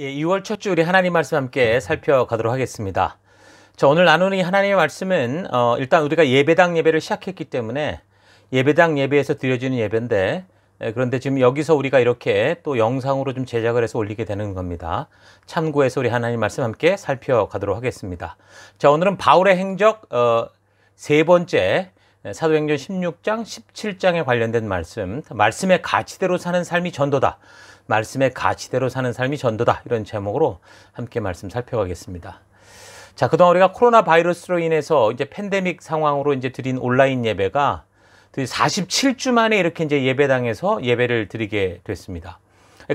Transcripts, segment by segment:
예, 2월 첫 주 우리 하나님 말씀 함께 살펴가도록 하겠습니다. 자, 오늘 나누는 이 하나님의 말씀은 어, 일단 우리가 예배당 예배를 시작했기 때문에 예배당 예배에서 드려지는 예배인데 예, 그런데 지금 여기서 우리가 이렇게 또 영상으로 좀 제작을 해서 올리게 되는 겁니다. 참고해서 우리 하나님 말씀 함께 살펴가도록 하겠습니다. 자, 오늘은 바울의 행적 어, 세 번째 예, 사도행전 16장, 17장에 관련된 말씀, 말씀의 가치대로 사는 삶이 전도다. 말씀의 가치대로 사는 삶이 전도다. 이런 제목으로 함께 말씀 살펴가겠습니다. 자, 그동안 우리가 코로나 바이러스로 인해서 이제 팬데믹 상황으로 이제 드린 온라인 예배가 47주 만에 이렇게 이제 예배당에서 예배를 드리게 됐습니다.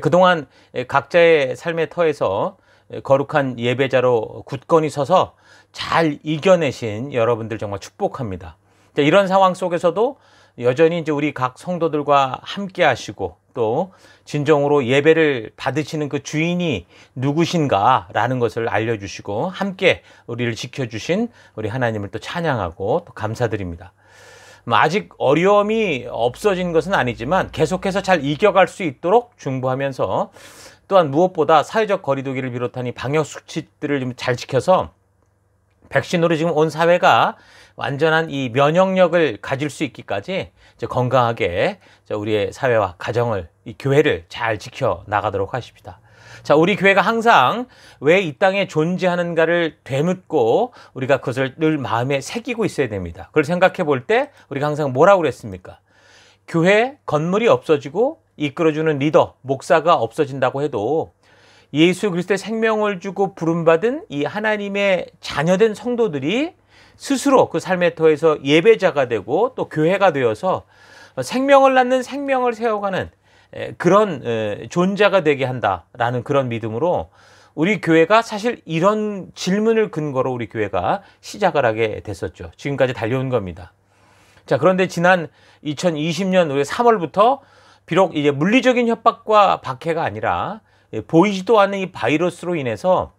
그동안 각자의 삶의 터에서 거룩한 예배자로 굳건히 서서 잘 이겨내신 여러분들 정말 축복합니다. 이런 상황 속에서도 여전히 이제 우리 각 성도들과 함께 하시고 또 진정으로 예배를 받으시는 그 주인이 누구신가라는 것을 알려주시고 함께 우리를 지켜주신 우리 하나님을 또 찬양하고 또 감사드립니다. 뭐 아직 어려움이 없어진 것은 아니지만 계속해서 잘 이겨갈 수 있도록 중보하면서 또한 무엇보다 사회적 거리두기를 비롯한 이 방역 수칙들을 좀 잘 지켜서 백신으로 지금 온 사회가 완전한 이 면역력을 가질 수 있기까지 건강하게 우리의 사회와 가정을 이 교회를 잘 지켜 나가도록 하십시다. 자, 우리 교회가 항상 왜 이 땅에 존재하는가를 되묻고 우리가 그것을 늘 마음에 새기고 있어야 됩니다. 그걸 생각해 볼 때 우리가 항상 뭐라고 그랬습니까? 교회 건물이 없어지고 이끌어주는 리더, 목사가 없어진다고 해도 예수 그리스도의 생명을 주고 부름받은 이 하나님의 자녀된 성도들이 스스로 그 삶의 터에서 예배자가 되고 또 교회가 되어서 생명을 낳는 생명을 세워가는 그런 존재가 되게 한다라는 그런 믿음으로 우리 교회가 사실 이런 질문을 근거로 우리 교회가 시작을 하게 됐었죠. 지금까지 달려온 겁니다. 자, 그런데 지난 2020년 우리 3월부터 비록 이제 물리적인 협박과 박해가 아니라 보이지도 않는 이 바이러스로 인해서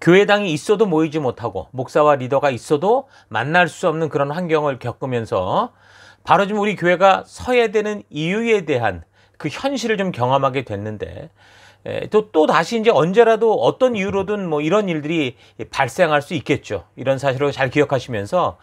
교회당이 있어도 모이지 못하고 목사와 리더가 있어도 만날 수 없는 그런 환경을 겪으면서 바로 지금 우리 교회가 서야 되는 이유에 대한 그 현실을 좀 경험하게 됐는데 또, 또 다시 이제 언제라도 어떤 이유로든 뭐 이런 일들이 발생할 수 있겠죠. 이런 사실을 잘 기억하시면서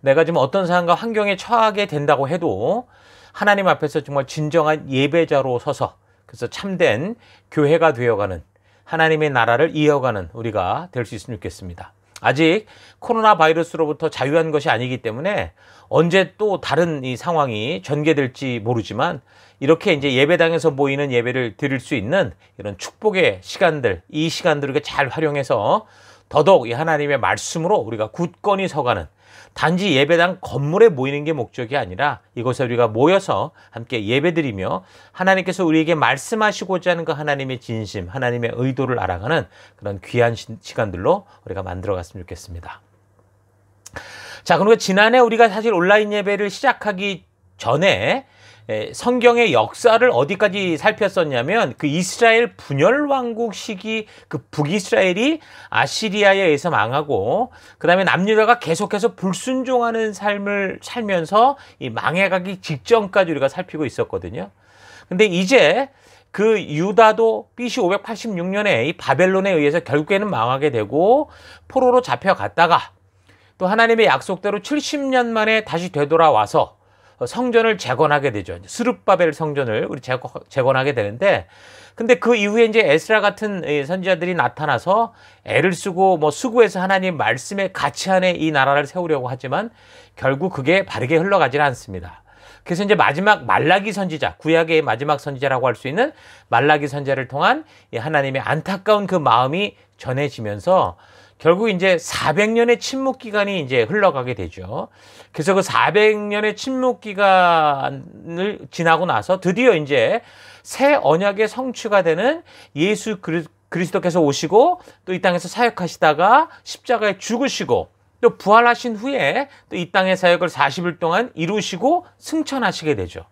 내가 지금 어떤 상황과 환경에 처하게 된다고 해도 하나님 앞에서 정말 진정한 예배자로 서서 그래서 참된 교회가 되어가는 하나님의 나라를 이어가는 우리가 될 수 있으면 좋겠습니다. 아직 코로나 바이러스로부터 자유한 것이 아니기 때문에 언제 또 다른 이 상황이 전개될지 모르지만 이렇게 이제 예배당에서 모이는 예배를 드릴 수 있는 이런 축복의 시간들, 이 시간들을 잘 활용해서 더더욱 이 하나님의 말씀으로 우리가 굳건히 서가는 단지 예배당 건물에 모이는 게 목적이 아니라 이곳에 우리가 모여서 함께 예배드리며 하나님께서 우리에게 말씀하시고자 하는 그 하나님의 진심, 하나님의 의도를 알아가는 그런 귀한 시간들로 우리가 만들어 갔으면 좋겠습니다. 자, 그리고 지난해 우리가 사실 온라인 예배를 시작하기 전에 성경의 역사를 어디까지 살폈었냐면 그 이스라엘 분열 왕국 시기 그 북이스라엘이 아시리아에 의해서 망하고 그다음에 남유다가 계속해서 불순종하는 삶을 살면서 이 망해가기 직전까지 우리가 살피고 있었거든요. 근데 이제 그 유다도 BC 586년에 이 바벨론에 의해서 결국에는 망하게 되고 포로로 잡혀갔다가 또 하나님의 약속대로 70년 만에 다시 되돌아와서 성전을 재건하게 되죠. 스룹바벨 성전을 우리 재건하게 되는데 근데 그 이후에 이제 에스라 같은 선지자들이 나타나서 애를 쓰고 뭐 수고해서 하나님 말씀의 가치 안에 이 나라를 세우려고 하지만 결국 그게 바르게 흘러가지 않습니다. 그래서 이제 마지막 말라기 선지자, 구약의 마지막 선지자라고 할 수 있는 말라기 선지자를 통한 하나님의 안타까운 그 마음이 전해지면서 결국 이제 400년의 침묵 기간이 이제 흘러가게 되죠. 그래서 그 400년의 침묵 기간을 지나고 나서 드디어 이제 새 언약의 성취가 되는 예수 그리스도께서 오시고 또 이 땅에서 사역하시다가 십자가에 죽으시고 또 부활하신 후에 또 이 땅의 사역을 40일 동안 이루시고 승천하시게 되죠.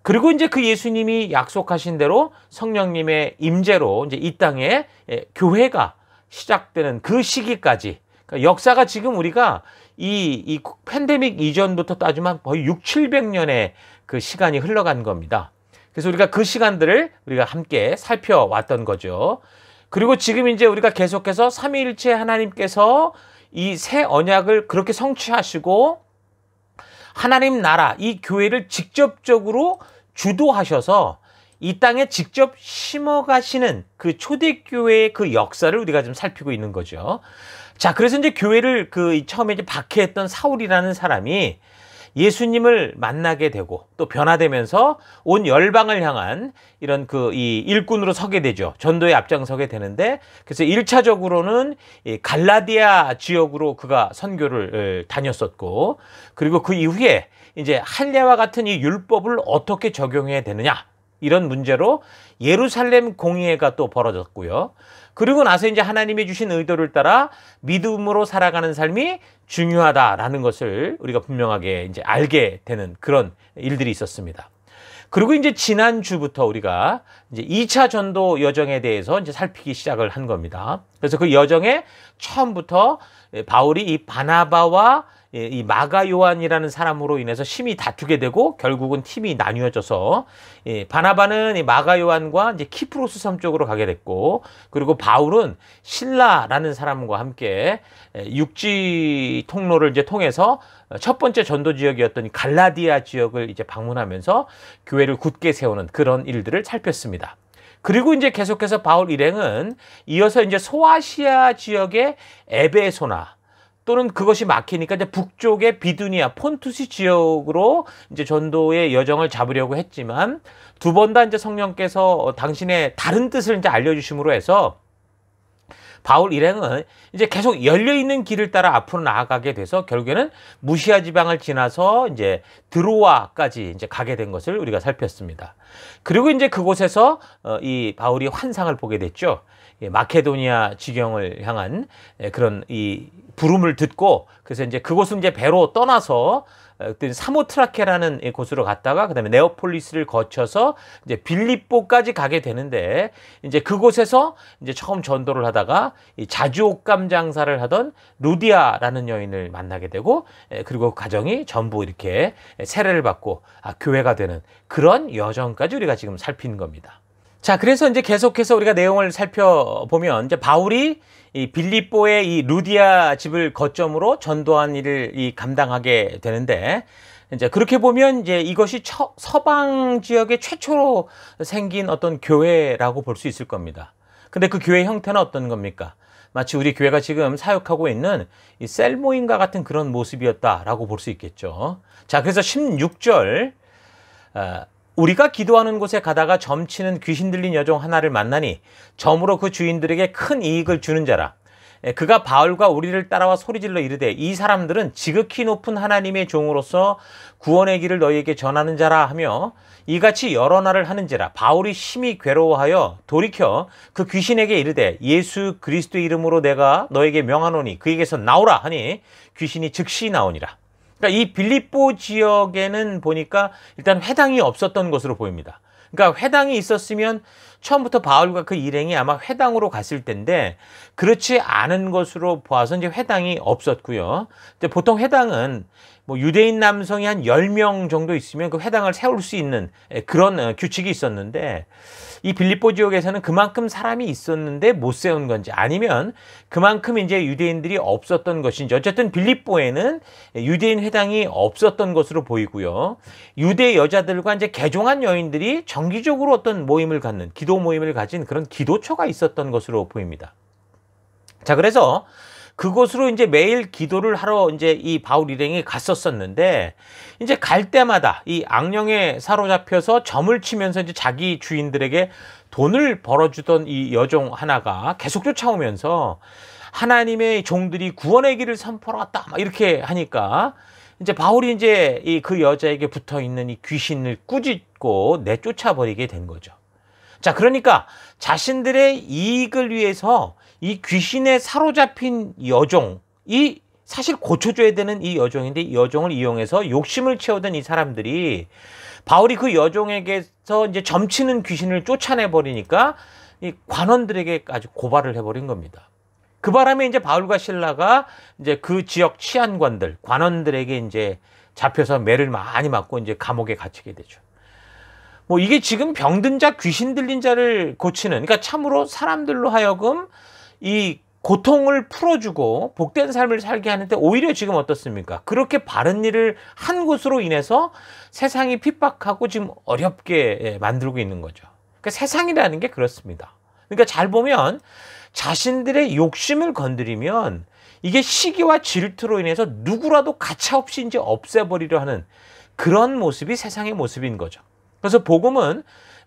그리고 이제 그 예수님이 약속하신 대로 성령님의 임재로 이제 이 땅에 예, 교회가 시작되는 그 시기까지 그러니까 역사가 지금 우리가 이, 이 팬데믹 이전부터 따지면 거의 6, 700년의 그 시간이 흘러간 겁니다. 그래서 우리가 그 시간들을 우리가 함께 살펴왔던 거죠. 그리고 지금 이제 우리가 계속해서 삼위일체 하나님께서 이 새 언약을 그렇게 성취하시고 하나님 나라 이 교회를 직접적으로 주도하셔서 이 땅에 직접 심어 가시는 그 초대교회의 그 역사를 우리가 좀 살피고 있는 거죠. 자, 그래서 이제 교회를 그 처음에 이제 박해했던 사울이라는 사람이 예수님을 만나게 되고 또 변화되면서 온 열방을 향한 이런 그 이 일꾼으로 서게 되죠. 전도에 앞장서게 되는데 그래서 일차적으로는이 갈라디아 지역으로 그가 선교를 다녔었고 그리고 그 이후에 이제 할례와 같은 이 율법을 어떻게 적용해야 되느냐 이런 문제로 예루살렘 공의회가 또 벌어졌고요. 그리고 나서 이제 하나님이 주신 의도를 따라 믿음으로 살아가는 삶이 중요하다라는 것을 우리가 분명하게 이제 알게 되는 그런 일들이 있었습니다. 그리고 이제 지난주부터 우리가 이제 2차 전도 여정에 대해서 이제 살피기 시작을 한 겁니다. 그래서 그 여정에 처음부터 바울이 이 바나바와 예, 이 마가 요한이라는 사람으로 인해서 심히 다투게 되고 결국은 팀이 나뉘어져서 예, 바나바는 이 마가 요한과 이제 키프로스 섬 쪽으로 가게 됐고 그리고 바울은 신라라는 사람과 함께 예, 육지 통로를 이제 통해서 첫 번째 전도 지역이었던 갈라디아 지역을 이제 방문하면서 교회를 굳게 세우는 그런 일들을 살폈습니다. 그리고 이제 계속해서 바울 일행은 이어서 이제 소아시아 지역의 에베소나 또는 그것이 막히니까 이제 북쪽의 비두니아 폰투시 지역으로 이제 전도의 여정을 잡으려고 했지만 두 번 다 이제 성령께서 당신의 다른 뜻을 이제 알려주심으로 해서 바울 일행은 이제 계속 열려 있는 길을 따라 앞으로 나아가게 돼서 결국에는 무시아 지방을 지나서 이제 드로아까지 이제 가게 된 것을 우리가 살폈습니다. 그리고 이제 그곳에서 어, 이 바울이 환상을 보게 됐죠. 마케도니아 지경을 향한 그런 이 부름을 듣고 그래서 이제 그곳은 이제 배로 떠나서 사모트라케라는 곳으로 갔다가 그다음에 네오폴리스를 거쳐서 이제 빌립보까지 가게 되는데 이제 그곳에서 이제 처음 전도를 하다가 이 자주옥감 장사를 하던 루디아라는 여인을 만나게 되고 그리고 그 가정이 전부 이렇게 세례를 받고 아, 교회가 되는 그런 여정까지 우리가 지금 살피는 겁니다. 자, 그래서 이제 계속해서 우리가 내용을 살펴보면 이제 바울이 이 빌립보의 이 루디아 집을 거점으로 전도한 일을 이 감당하게 되는데 이제 그렇게 보면 이제 이것이 처, 서방 지역의 최초로 생긴 어떤 교회라고 볼 수 있을 겁니다. 근데 그 교회 형태는 어떤 겁니까? 마치 우리 교회가 지금 사역하고 있는 이 셀모인과 같은 그런 모습이었다라고 볼 수 있겠죠. 자, 그래서 16절 어, 우리가 기도하는 곳에 가다가 점치는 귀신 들린 여종 하나를 만나니 점으로 그 주인들에게 큰 이익을 주는 자라. 그가 바울과 우리를 따라와 소리질러 이르되 이 사람들은 지극히 높은 하나님의 종으로서 구원의 길을 너희에게 전하는 자라 하며 이같이 여러 날을 하는지라 바울이 심히 괴로워하여 돌이켜 그 귀신에게 이르되 예수 그리스도 이름으로 내가 너에게 명하노니 그에게서 나오라 하니 귀신이 즉시 나오니라. 그러니까 이 빌립보 지역에는 보니까 일단 회당이 없었던 것으로 보입니다. 그러니까 회당이 있었으면 처음부터 바울과 그 일행이 아마 회당으로 갔을 텐데 그렇지 않은 것으로 보아서 이제 회당이 없었고요. 보통 회당은 뭐 유대인 남성이 한 10명 정도 있으면 그 회당을 세울 수 있는 그런 어, 규칙이 있었는데 이 빌립보 지역에서는 그만큼 사람이 있었는데 못 세운 건지 아니면 그만큼 이제 유대인들이 없었던 것인지 어쨌든 빌립보에는 유대인 회당이 없었던 것으로 보이고요. 유대 여자들과 이제 개종한 여인들이 정기적으로 어떤 모임을 갖는 기도 모임을 가진 그런 기도처가 있었던 것으로 보입니다. 자, 그래서 그곳으로 이제 매일 기도를 하러 이제 이 바울 일행이 갔었었는데 이제 갈 때마다 이 악령에 사로잡혀서 점을 치면서 이제 자기 주인들에게 돈을 벌어주던 이 여종 하나가 계속 쫓아오면서 하나님의 종들이 구원의 길을 선포하다 막 이렇게 하니까 이제 바울이 이제 이 그 여자에게 붙어 있는 이 귀신을 꾸짖고 내쫓아 버리게 된 거죠. 자, 그러니까 자신들의 이익을 위해서 이 귀신에 사로잡힌 여종이 사실 고쳐줘야 되는 이 여종인데 이 여종을 이용해서 욕심을 채우던 이 사람들이 바울이 그 여종에게서 이제 점치는 귀신을 쫓아내 버리니까 이 관원들에게 아주 고발을 해버린 겁니다. 그 바람에 이제 바울과 신라가 이제 그 지역 치안관들, 관원들에게 이제 잡혀서 매를 많이 맞고 이제 감옥에 갇히게 되죠. 뭐 이게 지금 병든 자, 귀신 들린 자를 고치는 그러니까 참으로 사람들로 하여금 이 고통을 풀어주고 복된 삶을 살게 하는데 오히려 지금 어떻습니까? 그렇게 바른 일을 한 것으로 인해서 세상이 핍박하고 지금 어렵게 예, 만들고 있는 거죠. 그러니까 세상이라는 게 그렇습니다. 그러니까 잘 보면 자신들의 욕심을 건드리면 이게 시기와 질투로 인해서 누구라도 가차없이 이제 없애버리려 하는 그런 모습이 세상의 모습인 거죠. 그래서 복음은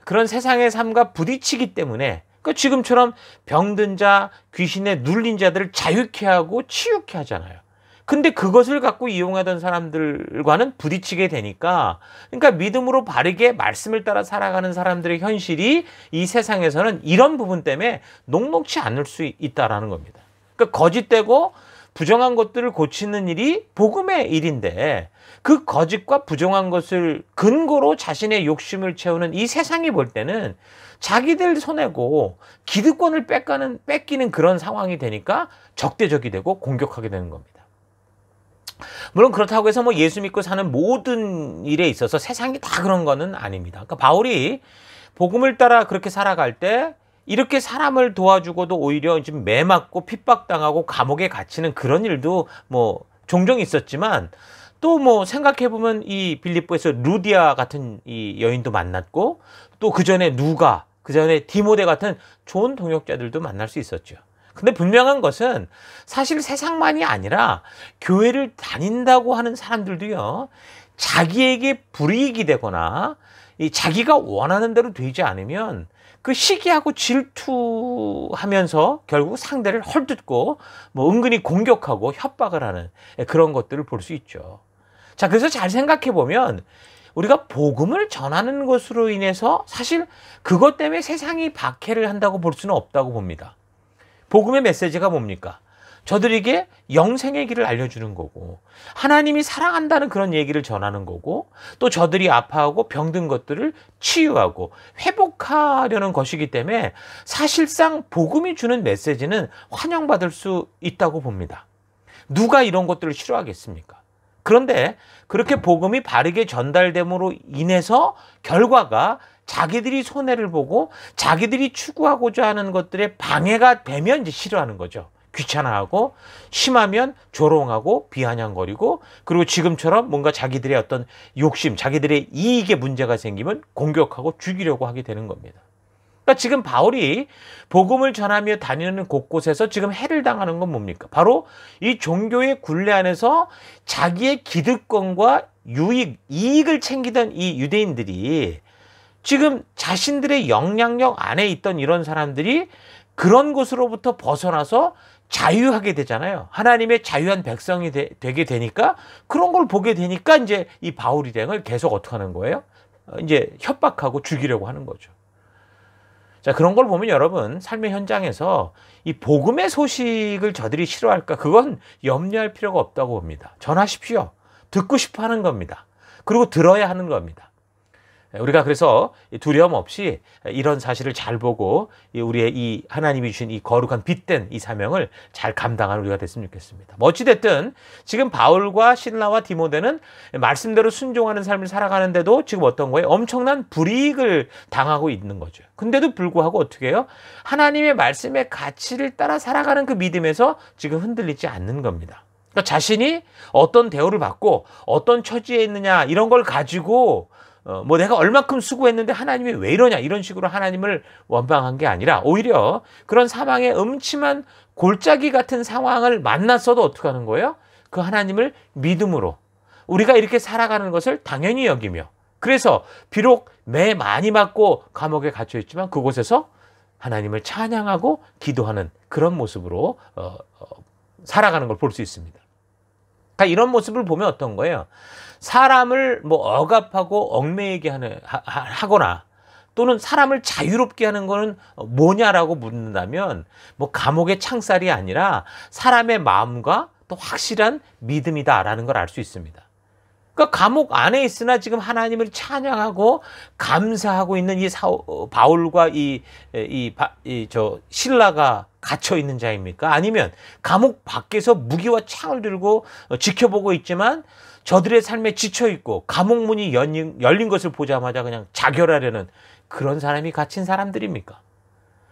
그런 세상의 삶과 부딪히기 때문에 그 지금처럼 병든 자, 귀신에 눌린 자들을 자유케 하고 치유케 하잖아요. 근데 그것을 갖고 이용하던 사람들과는 부딪히게 되니까 그러니까 믿음으로 바르게 말씀을 따라 살아가는 사람들의 현실이 이 세상에서는 이런 부분 때문에 녹록치 않을 수 있다라는 겁니다. 그러니까 거짓되고 부정한 것들을 고치는 일이 복음의 일인데 그 거짓과 부정한 것을 근거로 자신의 욕심을 채우는 이 세상이 볼 때는 자기들 손해고 기득권을 뺏가는, 뺏기는 그런 상황이 되니까 적대적이 되고 공격하게 되는 겁니다. 물론 그렇다고 해서 뭐 예수 믿고 사는 모든 일에 있어서 세상이 다 그런 거는 아닙니다. 그러니까 바울이 복음을 따라 그렇게 살아갈 때 이렇게 사람을 도와주고도 오히려 지금 매 맞고 핍박당하고 감옥에 갇히는 그런 일도 뭐 종종 있었지만 또 뭐 생각해 보면 이 빌립보에서 루디아 같은 이 여인도 만났고 또 그 전에 누가 그 전에 디모데 같은 좋은 동역자들도 만날 수 있었죠. 근데 분명한 것은 사실 세상만이 아니라 교회를 다닌다고 하는 사람들도요, 자기에게 불이익이 되거나 이 자기가 원하는 대로 되지 않으면 그 시기하고 질투하면서 결국 상대를 헐뜯고 뭐 은근히 공격하고 협박을 하는 그런 것들을 볼 수 있죠. 자, 그래서 잘 생각해 보면 우리가 복음을 전하는 것으로 인해서 사실 그것 때문에 세상이 박해를 한다고 볼 수는 없다고 봅니다. 복음의 메시지가 뭡니까? 저들에게 영생의 길을 알려주는 거고 하나님이 사랑한다는 그런 얘기를 전하는 거고 또 저들이 아파하고 병든 것들을 치유하고 회복하려는 것이기 때문에 사실상 복음이 주는 메시지는 환영받을 수 있다고 봅니다. 누가 이런 것들을 싫어하겠습니까? 그런데 그렇게 복음이 바르게 전달됨으로 인해서 결과가 자기들이 손해를 보고 자기들이 추구하고자 하는 것들에 방해가 되면 이제 싫어하는 거죠. 귀찮아하고 심하면 조롱하고 비아냥거리고 그리고 지금처럼 뭔가 자기들의 어떤 욕심, 자기들의 이익에 문제가 생기면 공격하고 죽이려고 하게 되는 겁니다. 그러니까 지금 바울이 복음을 전하며 다니는 곳곳에서 지금 해를 당하는 건 뭡니까? 바로 이 종교의 굴레 안에서 자기의 기득권과 유익, 이익을 챙기던 이 유대인들이 지금 자신들의 영향력 안에 있던 이런 사람들이 그런 곳으로부터 벗어나서 자유하게 되잖아요. 하나님의 자유한 백성이 되, 게 되니까 그런 걸 보게 되니까 이제 이 바울 일행을 계속 어떻게 하는 거예요? 어, 이제 협박하고 죽이려고 하는 거죠. 자, 그런 걸 보면 여러분, 삶의 현장에서 이 복음의 소식을 저들이 싫어할까? 그건 염려할 필요가 없다고 봅니다. 전하십시오. 듣고 싶어 하는 겁니다. 그리고 들어야 하는 겁니다. 우리가 그래서 두려움 없이 이런 사실을 잘 보고 우리의 이 하나님이 주신 이 거룩한 빛된 이 사명을 잘 감당하는 우리가 됐으면 좋겠습니다. 뭐 어찌됐든 지금 바울과 신라와 디모데는 말씀대로 순종하는 삶을 살아가는데도 지금 어떤 거예요? 엄청난 불이익을 당하고 있는 거죠. 근데도 불구하고 어떻게 해요? 하나님의 말씀의 가치를 따라 살아가는 그 믿음에서 지금 흔들리지 않는 겁니다. 그러니까 자신이 어떤 대우를 받고 어떤 처지에 있느냐 이런 걸 가지고 어, 뭐 내가 얼마큼 수고했는데 하나님이 왜 이러냐 이런 식으로 하나님을 원망한 게 아니라 오히려 그런 사망의 음침한 골짜기 같은 상황을 만났어도 어떻게 하는 거예요? 그 하나님을 믿음으로 우리가 이렇게 살아가는 것을 당연히 여기며 그래서 비록 매 많이 맞고 감옥에 갇혀 있지만 그곳에서 하나님을 찬양하고 기도하는 그런 모습으로 어, 어, 살아가는 걸 볼 수 있습니다. 그러니까 이런 모습을 보면 어떤 거예요? 사람을 뭐 억압하고 얽매이게 하는 하, 거나 또는 사람을 자유롭게 하는 거는 뭐냐라고 묻는다면 뭐 감옥의 창살이 아니라 사람의 마음과 또 확실한 믿음이다라는 걸 알 수 있습니다. 그러니까 감옥 안에 있으나 지금 하나님을 찬양하고 감사하고 있는 이 사, 바울과 이 이 저 신라가 갇혀 있는 자입니까? 아니면 감옥 밖에서 무기와 창을 들고 지켜보고 있지만 저들의 삶에 지쳐 있고 감옥 문이 열린, 열린 것을 보자마자 그냥 자결하려는 그런 사람이 갇힌 사람들입니까?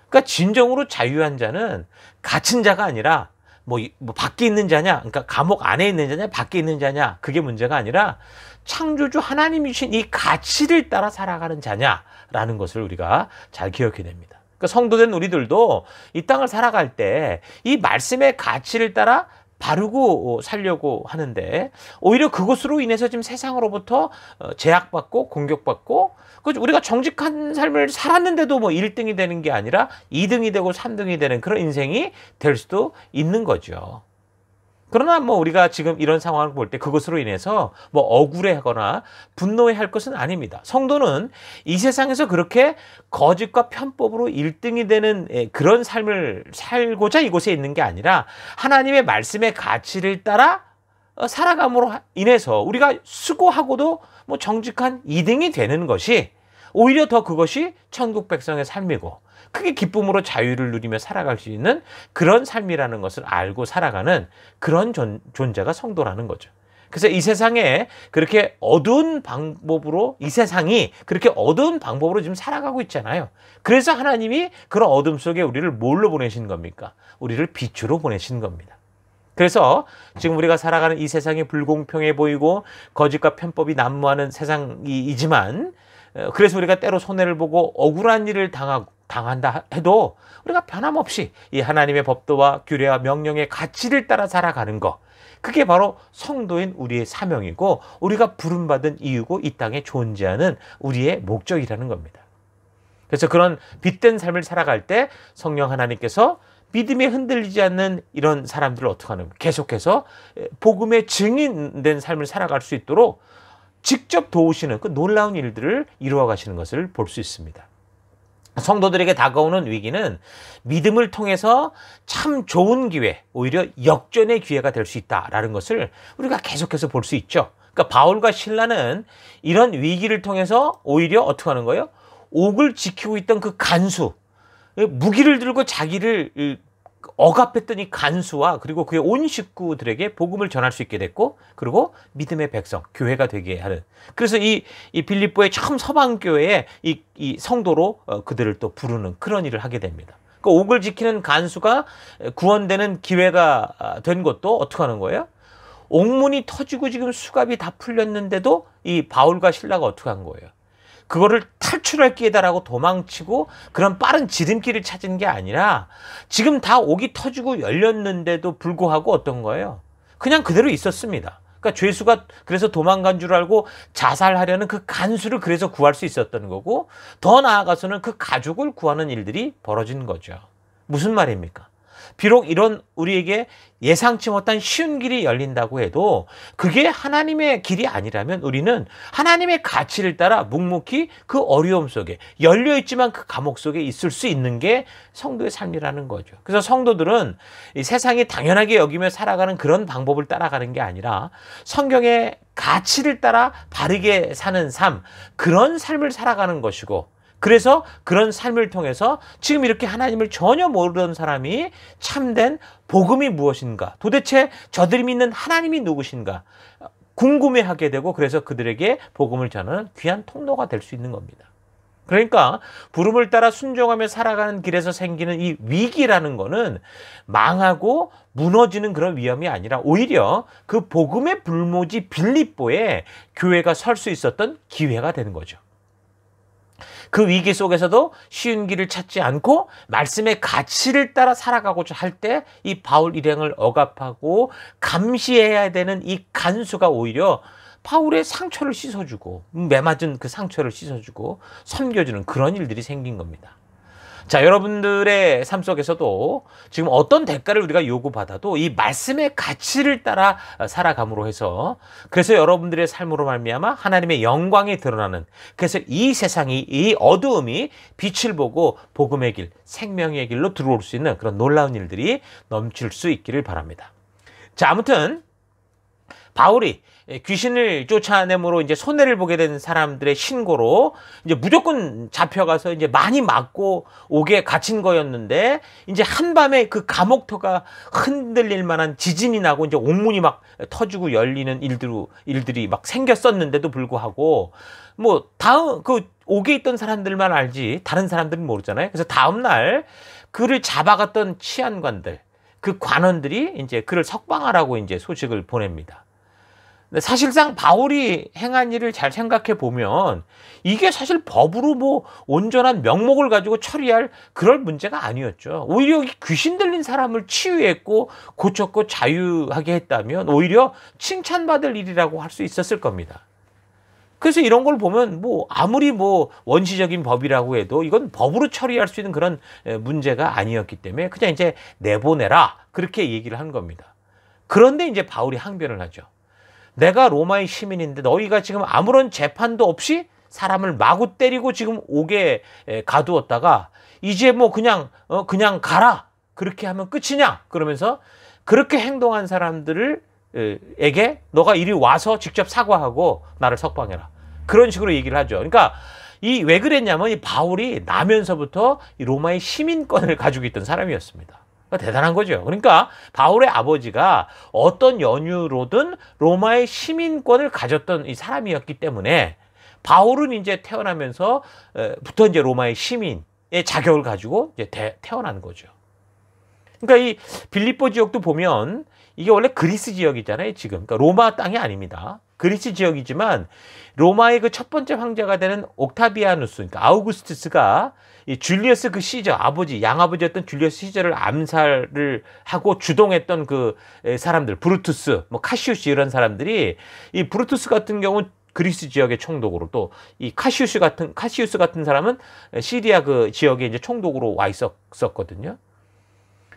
그러니까 진정으로 자유한 자는 갇힌 자가 아니라 뭐, 뭐 밖에 있는 자냐, 그러니까 감옥 안에 있는 자냐, 밖에 있는 자냐, 그게 문제가 아니라 창조주 하나님이 주신 이 가치를 따라 살아가는 자냐라는 것을 우리가 잘 기억해야 됩니다. 그러니까 성도된 우리들도 이 땅을 살아갈 때 이 말씀의 가치를 따라 바르고 살려고 하는데 오히려 그것으로 인해서 지금 세상으로부터 어, 제약받고 공격받고 우리가 정직한 삶을 살았는데도 뭐 1등이 되는 게 아니라 2등이 되고 3등이 되는 그런 인생이 될 수도 있는 거죠. 그러나 뭐 우리가 지금 이런 상황을 볼 때 그것으로 인해서 뭐 억울해하거나 분노해 할 것은 아닙니다. 성도는 이 세상에서 그렇게 거짓과 편법으로 1등이 되는 예, 그런 삶을 살고자 이곳에 있는 게 아니라 하나님의 말씀의 가치를 따라 어, 살아감으로 인해서 우리가 수고하고도 뭐 정직한 2등이 되는 것이 오히려 더 그것이 천국 백성의 삶이고 크게 기쁨으로 자유를 누리며 살아갈 수 있는 그런 삶이라는 것을 알고 살아가는 그런 존, 존재가 성도라는 거죠. 그래서 이 세상에 그렇게 어두운 방법으로 이 세상이 그렇게 어두운 방법으로 지금 살아가고 있잖아요. 그래서 하나님이 그런 어둠 속에 우리를 뭘로 보내신 겁니까? 우리를 빛으로 보내신 겁니다. 그래서 지금 우리가 살아가는 이 세상이 불공평해 보이고 거짓과 편법이 난무하는 세상이지만 어, 그래서 우리가 때로 손해를 보고 억울한 일을 당하고 당한다 해도 우리가 변함없이 이 하나님의 법도와 규례와 명령의 가치를 따라 살아가는 것. 그게 바로 성도인 우리의 사명이고 우리가 부름받은 이유고 이 땅에 존재하는 우리의 목적이라는 겁니다. 그래서 그런 빛된 삶을 살아갈 때 성령 하나님께서 믿음에 흔들리지 않는 이런 사람들을 어떻게 하는 계속해서 복음의 증인된 삶을 살아갈 수 있도록 직접 도우시는 그 놀라운 일들을 이루어 가시는 것을 볼 수 있습니다. 성도들에게 다가오는 위기는 믿음을 통해서 참 좋은 기회, 오히려 역전의 기회가 될 수 있다라는 것을 우리가 계속해서 볼 수 있죠. 그러니까 바울과 신라는 이런 위기를 통해서 오히려 어떻게 하는 거예요? 옥을 지키고 있던 그 간수, 무기를 들고 자기를 억압했더니 간수와 그리고 그의 온 식구들에게 복음을 전할 수 있게 됐고 그리고 믿음의 백성 교회가 되게 하는 그래서 이, 이 빌립보의 처음 서방 교회에 이, 이 성도로 어, 그들을 또 부르는 그런 일을 하게 됩니다. 그 옥을 지키는 간수가 구원되는 기회가 아, 된 것도 어떻게 하는 거예요? 옥문이 터지고 지금 수갑이 다 풀렸는데도 이 바울과 신라가 어떻게 한 거예요? 그거를 탈출할 기회다라고 도망치고 그런 빠른 지름길을 찾은 게 아니라 지금 다 옥이 터지고 열렸는데도 불구하고 어떤 거예요? 그냥 그대로 있었습니다. 그러니까 죄수가 그래서 도망간 줄 알고 자살하려는 그 간수를 그래서 구할 수 있었던 거고 더 나아가서는 그 가족을 구하는 일들이 벌어진 거죠. 무슨 말입니까? 비록 이런 우리에게 예상치 못한 쉬운 길이 열린다고 해도 그게 하나님의 길이 아니라면 우리는 하나님의 가치를 따라 묵묵히 그 어려움 속에 열려 있지만 그 감옥 속에 있을 수 있는 게 성도의 삶이라는 거죠. 그래서 성도들은 이 세상이 당연하게 여기며 살아가는 그런 방법을 따라가는 게 아니라 성경의 가치를 따라 바르게 사는 삶, 그런 삶을 살아가는 것이고 그래서 그런 삶을 통해서 지금 이렇게 하나님을 전혀 모르던 사람이 참된 복음이 무엇인가, 도대체 저들이 믿는 하나님이 누구신가 궁금해하게 되고 그래서 그들에게 복음을 전하는 귀한 통로가 될 수 있는 겁니다. 그러니까 부름을 따라 순종하며 살아가는 길에서 생기는 이 위기라는 거는 망하고 무너지는 그런 위험이 아니라 오히려 그 복음의 불모지 빌립보에 교회가 설 수 있었던 기회가 되는 거죠. 그 위기 속에서도 쉬운 길을 찾지 않고 말씀의 가치를 따라 살아가고자 할 때 이 바울 일행을 억압하고 감시해야 되는 이 간수가 오히려 바울의 상처를 씻어주고 매맞은 그 상처를 씻어주고 섬겨주는 그런 일들이 생긴 겁니다. 자, 여러분들의 삶 속에서도 지금 어떤 대가를 우리가 요구받아도 이 말씀의 가치를 따라 살아감으로 해서 그래서 여러분들의 삶으로 말미암아 하나님의 영광이 드러나는 그래서 이 세상이 이 어두움이 빛을 보고 복음의 길, 생명의 길로 들어올 수 있는 그런 놀라운 일들이 넘칠 수 있기를 바랍니다. 자, 아무튼 바울이 예, 귀신을 쫓아내므로 이제 손해를 보게 된 사람들의 신고로 이제 무조건 잡혀가서 이제 많이 맞고 옥에 갇힌 거였는데 이제 한밤에 그 감옥터가 흔들릴 만한 지진이 나고 이제 옥문이 막 터지고 열리는 일들로 일들이 막 생겼었는데도 불구하고 뭐 다음 그 옥에 있던 사람들만 알지 다른 사람들은 모르잖아요. 그래서 다음 날 그를 잡아갔던 치안관들 그 관원들이 이제 그를 석방하라고 이제 소식을 보냅니다. 사실상 바울이 행한 일을 잘 생각해 보면 이게 사실 법으로 뭐 온전한 명목을 가지고 처리할 그럴 문제가 아니었죠. 오히려 귀신 들린 사람을 치유했고 고쳤고 자유하게 했다면 오히려 칭찬받을 일이라고 할 수 있었을 겁니다. 그래서 이런 걸 보면 뭐 아무리 뭐 원시적인 법이라고 해도 이건 법으로 처리할 수 있는 그런 문제가 아니었기 때문에 그냥 이제 내보내라 그렇게 얘기를 한 겁니다. 그런데 이제 바울이 항변을 하죠. 내가 로마의 시민인데 너희가 지금 아무런 재판도 없이 사람을 마구 때리고 지금 옥에 가두었다가 이제 뭐 그냥 어 그냥 가라 그렇게 하면 끝이냐 그러면서 그렇게 행동한 사람들을 에게 너가 이리 와서 직접 사과하고 나를 석방해라 그런 식으로 얘기를 하죠. 그러니까 이 왜 그랬냐면 이 바울이 나면서부터 이 로마의 시민권을 가지고 있던 사람이었습니다. 그러니까 대단한 거죠. 그러니까 바울의 아버지가 어떤 연유로든 로마의 시민권을 가졌던 이 사람이었기 때문에 바울은 이제 태어나면서 부터 이제 로마의 시민의 자격을 가지고 이제 태, 어난 거죠. 그러니까 이 빌립보 지역도 보면 이게 원래 그리스 지역이잖아요, 지금. 그러니까 로마 땅이 아닙니다. 그리스 지역이지만 로마의 그 첫 번째 황제가 되는 옥타비아누스, 그러니까 아우구스투스가 이 줄리어스 그 시저 아버지 양아버지였던 줄리어스 시저를 암살을 하고 주동했던 그 사람들 브루투스, 뭐 카시우스 이런 사람들이 이 브루투스 같은 경우는 그리스 지역의 총독으로 또 이 카시우스 같은 카시우스 같은 사람은 시리아 그 지역에 이제 총독으로 와 있었거든요.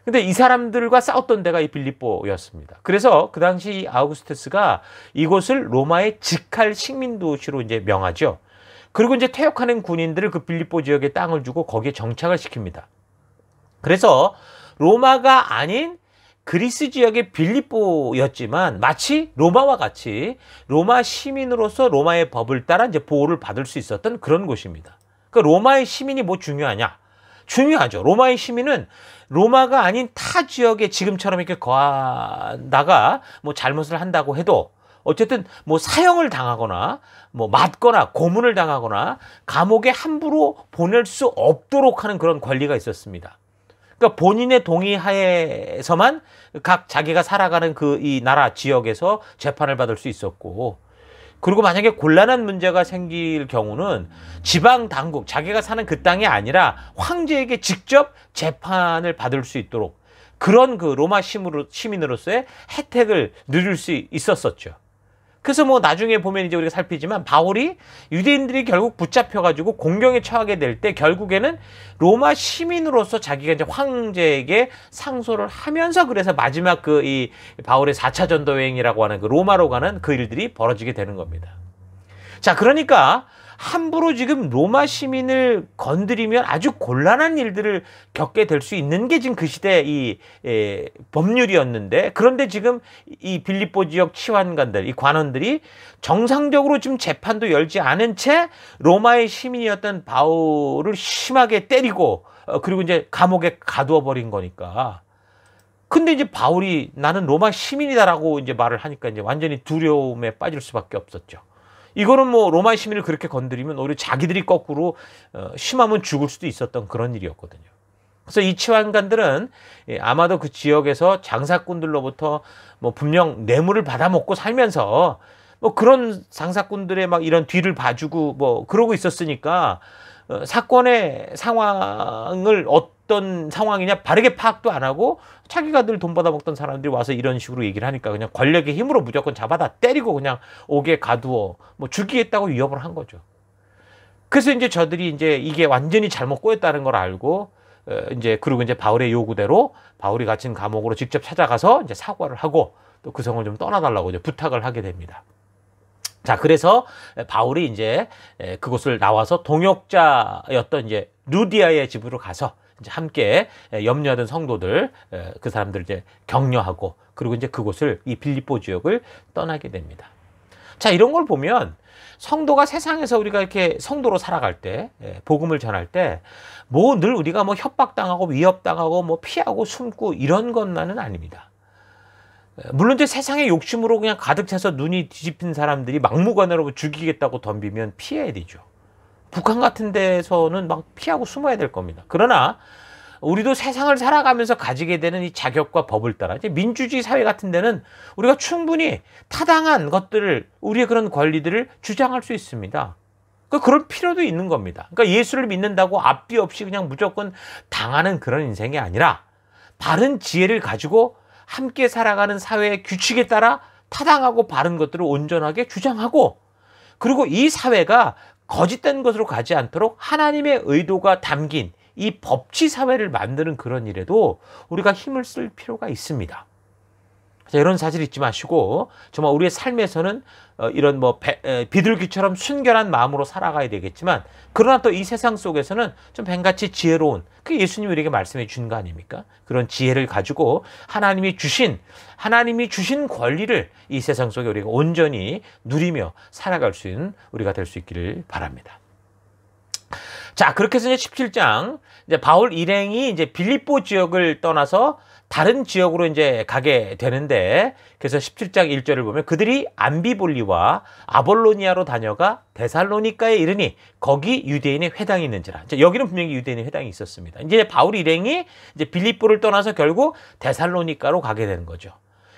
근데 이 사람들과 싸웠던 데가 이 빌립보였습니다. 그래서 그 당시 아우구스테스가 이곳을 로마의 직할 식민 도시로 이제 명하죠. 그리고 이제 퇴역하는 군인들을 그 빌립보 지역에 땅을 주고 거기에 정착을 시킵니다. 그래서 로마가 아닌 그리스 지역의 빌립보였지만 마치 로마와 같이 로마 시민으로서 로마의 법을 따라 이제 보호를 받을 수 있었던 그런 곳입니다. 그 로마의 시민이 뭐 중요하냐? 중요하죠. 로마의 시민은 로마가 아닌 타 지역에 지금처럼 이렇게 거하다가 뭐 잘못을 한다고 해도 어쨌든 뭐 사형을 당하거나 뭐 맞거나 고문을 당하거나 감옥에 함부로 보낼 수 없도록 하는 그런 권리가 있었습니다. 그러니까 본인의 동의하에서만 각 자기가 살아가는 그 이 나라 지역에서 재판을 받을 수 있었고 그리고 만약에 곤란한 문제가 생길 경우는 지방 당국, 자기가 사는 그 땅이 아니라 황제에게 직접 재판을 받을 수 있도록 그런 그 로마 시민으로서의 혜택을 누릴 수 있었었죠. 그래서 뭐 나중에 보면 이제 우리가 살피지만 바울이 유대인들이 결국 붙잡혀가지고 공경에 처하게 될 때 결국에는 로마 시민으로서 자기가 이제 황제에게 상소를 하면서 그래서 마지막 그 이 바울의 4차 전도 여행이라고 하는 그 로마로 가는 그 일들이 벌어지게 되는 겁니다. 자, 그러니까 함부로 지금 로마 시민을 건드리면 아주 곤란한 일들을 겪게 될 수 있는 게 지금 그 시대 이 에, 법률이었는데 그런데 지금 이 빌립보 지역 치환관들 이 관원들이 정상적으로 지금 재판도 열지 않은 채 로마의 시민이었던 바울을 심하게 때리고 어, 그리고 이제 감옥에 가두어 버린 거니까 근데 이제 바울이 나는 로마 시민이다라고 이제 말을 하니까 이제 완전히 두려움에 빠질 수밖에 없었죠. 이거는 뭐 로마 시민을 그렇게 건드리면 오히려 자기들이 거꾸로 어, 심하면 죽을 수도 있었던 그런 일이었거든요. 그래서 이 치환관들은 예, 아마도 그 지역에서 장사꾼들로부터 뭐 분명 뇌물을 받아먹고 살면서 뭐 그런 장사꾼들의 막 이런 뒤를 봐주고 뭐 그러고 있었으니까 어, 사건의 상황을 어떤 상황이냐 바르게 파악도 안 하고 자기가 늘 돈 받아먹던 사람들이 와서 이런 식으로 얘기를 하니까 그냥 권력의 힘으로 무조건 잡아다 때리고 그냥 옥에 가두어 뭐 죽이겠다고 위협을 한 거죠. 그래서 이제 저들이 이제 이게 완전히 잘못 꼬였다는 걸 알고 어, 이제 그리고 이제 바울의 요구대로 바울이 갇힌 감옥으로 직접 찾아가서 이제 사과를 하고 또 그 성을 좀 떠나달라고 이제 부탁을 하게 됩니다. 자, 그래서 바울이 이제 그곳을 나와서 동역자였던 이제 루디아의 집으로 가서 이제 함께 염려하던 성도들 그 사람들 이제 격려하고 그리고 이제 그곳을 이 빌립보 지역을 떠나게 됩니다. 자, 이런 걸 보면 성도가 세상에서 우리가 이렇게 성도로 살아갈 때, 예, 복음을 전할 때, 뭐 늘 우리가 뭐 협박당하고 위협당하고 뭐 피하고 숨고 이런 것만은 아닙니다. 예, 물론 이제 세상의 욕심으로 그냥 가득 차서 눈이 뒤집힌 사람들이 막무가내로 죽이겠다고 덤비면 피해야 되죠. 북한 같은 데서는 막 피하고 숨어야 될 겁니다. 그러나 우리도 세상을 살아가면서 가지게 되는 이 자격과 법을 따라 이제 민주주의 사회 같은 데는 우리가 충분히 타당한 것들을 우리의 그런 권리들을 주장할 수 있습니다. 그러니까 그럴 필요도 있는 겁니다. 그러니까 예수를 믿는다고 앞뒤 없이 그냥 무조건 당하는 그런 인생이 아니라 바른 지혜를 가지고 함께 살아가는 사회의 규칙에 따라 타당하고 바른 것들을 온전하게 주장하고 그리고 이 사회가 거짓된 것으로 가지 않도록 하나님의 의도가 담긴 이 법치 사회를 만드는 그런 일에도 우리가 힘을 쓸 필요가 있습니다. 자, 이런 사실 잊지 마시고 정말 우리의 삶에서는 어, 이런 뭐 비둘기처럼 순결한 마음으로 살아가야 되겠지만 그러나 또 이 세상 속에서는 좀 뱀같이 지혜로운 그 예수님이 우리에게 말씀해 주신 거 아닙니까? 그런 지혜를 가지고 하나님이 주신 하나님이 주신 권리를 이 세상 속에 우리가 온전히 누리며 살아갈 수 있는 우리가 될 수 있기를 바랍니다. 자, 그렇게 해서 이제 17장 이제 바울 일행이 이제 빌립보 지역을 떠나서 다른 지역으로 이제 가게 되는데 그래서 17장 1절을 보면 그들이 안비볼리와 아볼로니아로 다녀가 데살로니카에 이르니 거기 유대인의 회당이 있는지라. 여기는 분명히 유대인의 회당이 있었습니다. 이제 바울 일행이 이제 빌립보를 떠나서 결국 데살로니카로 가게 되는 거죠.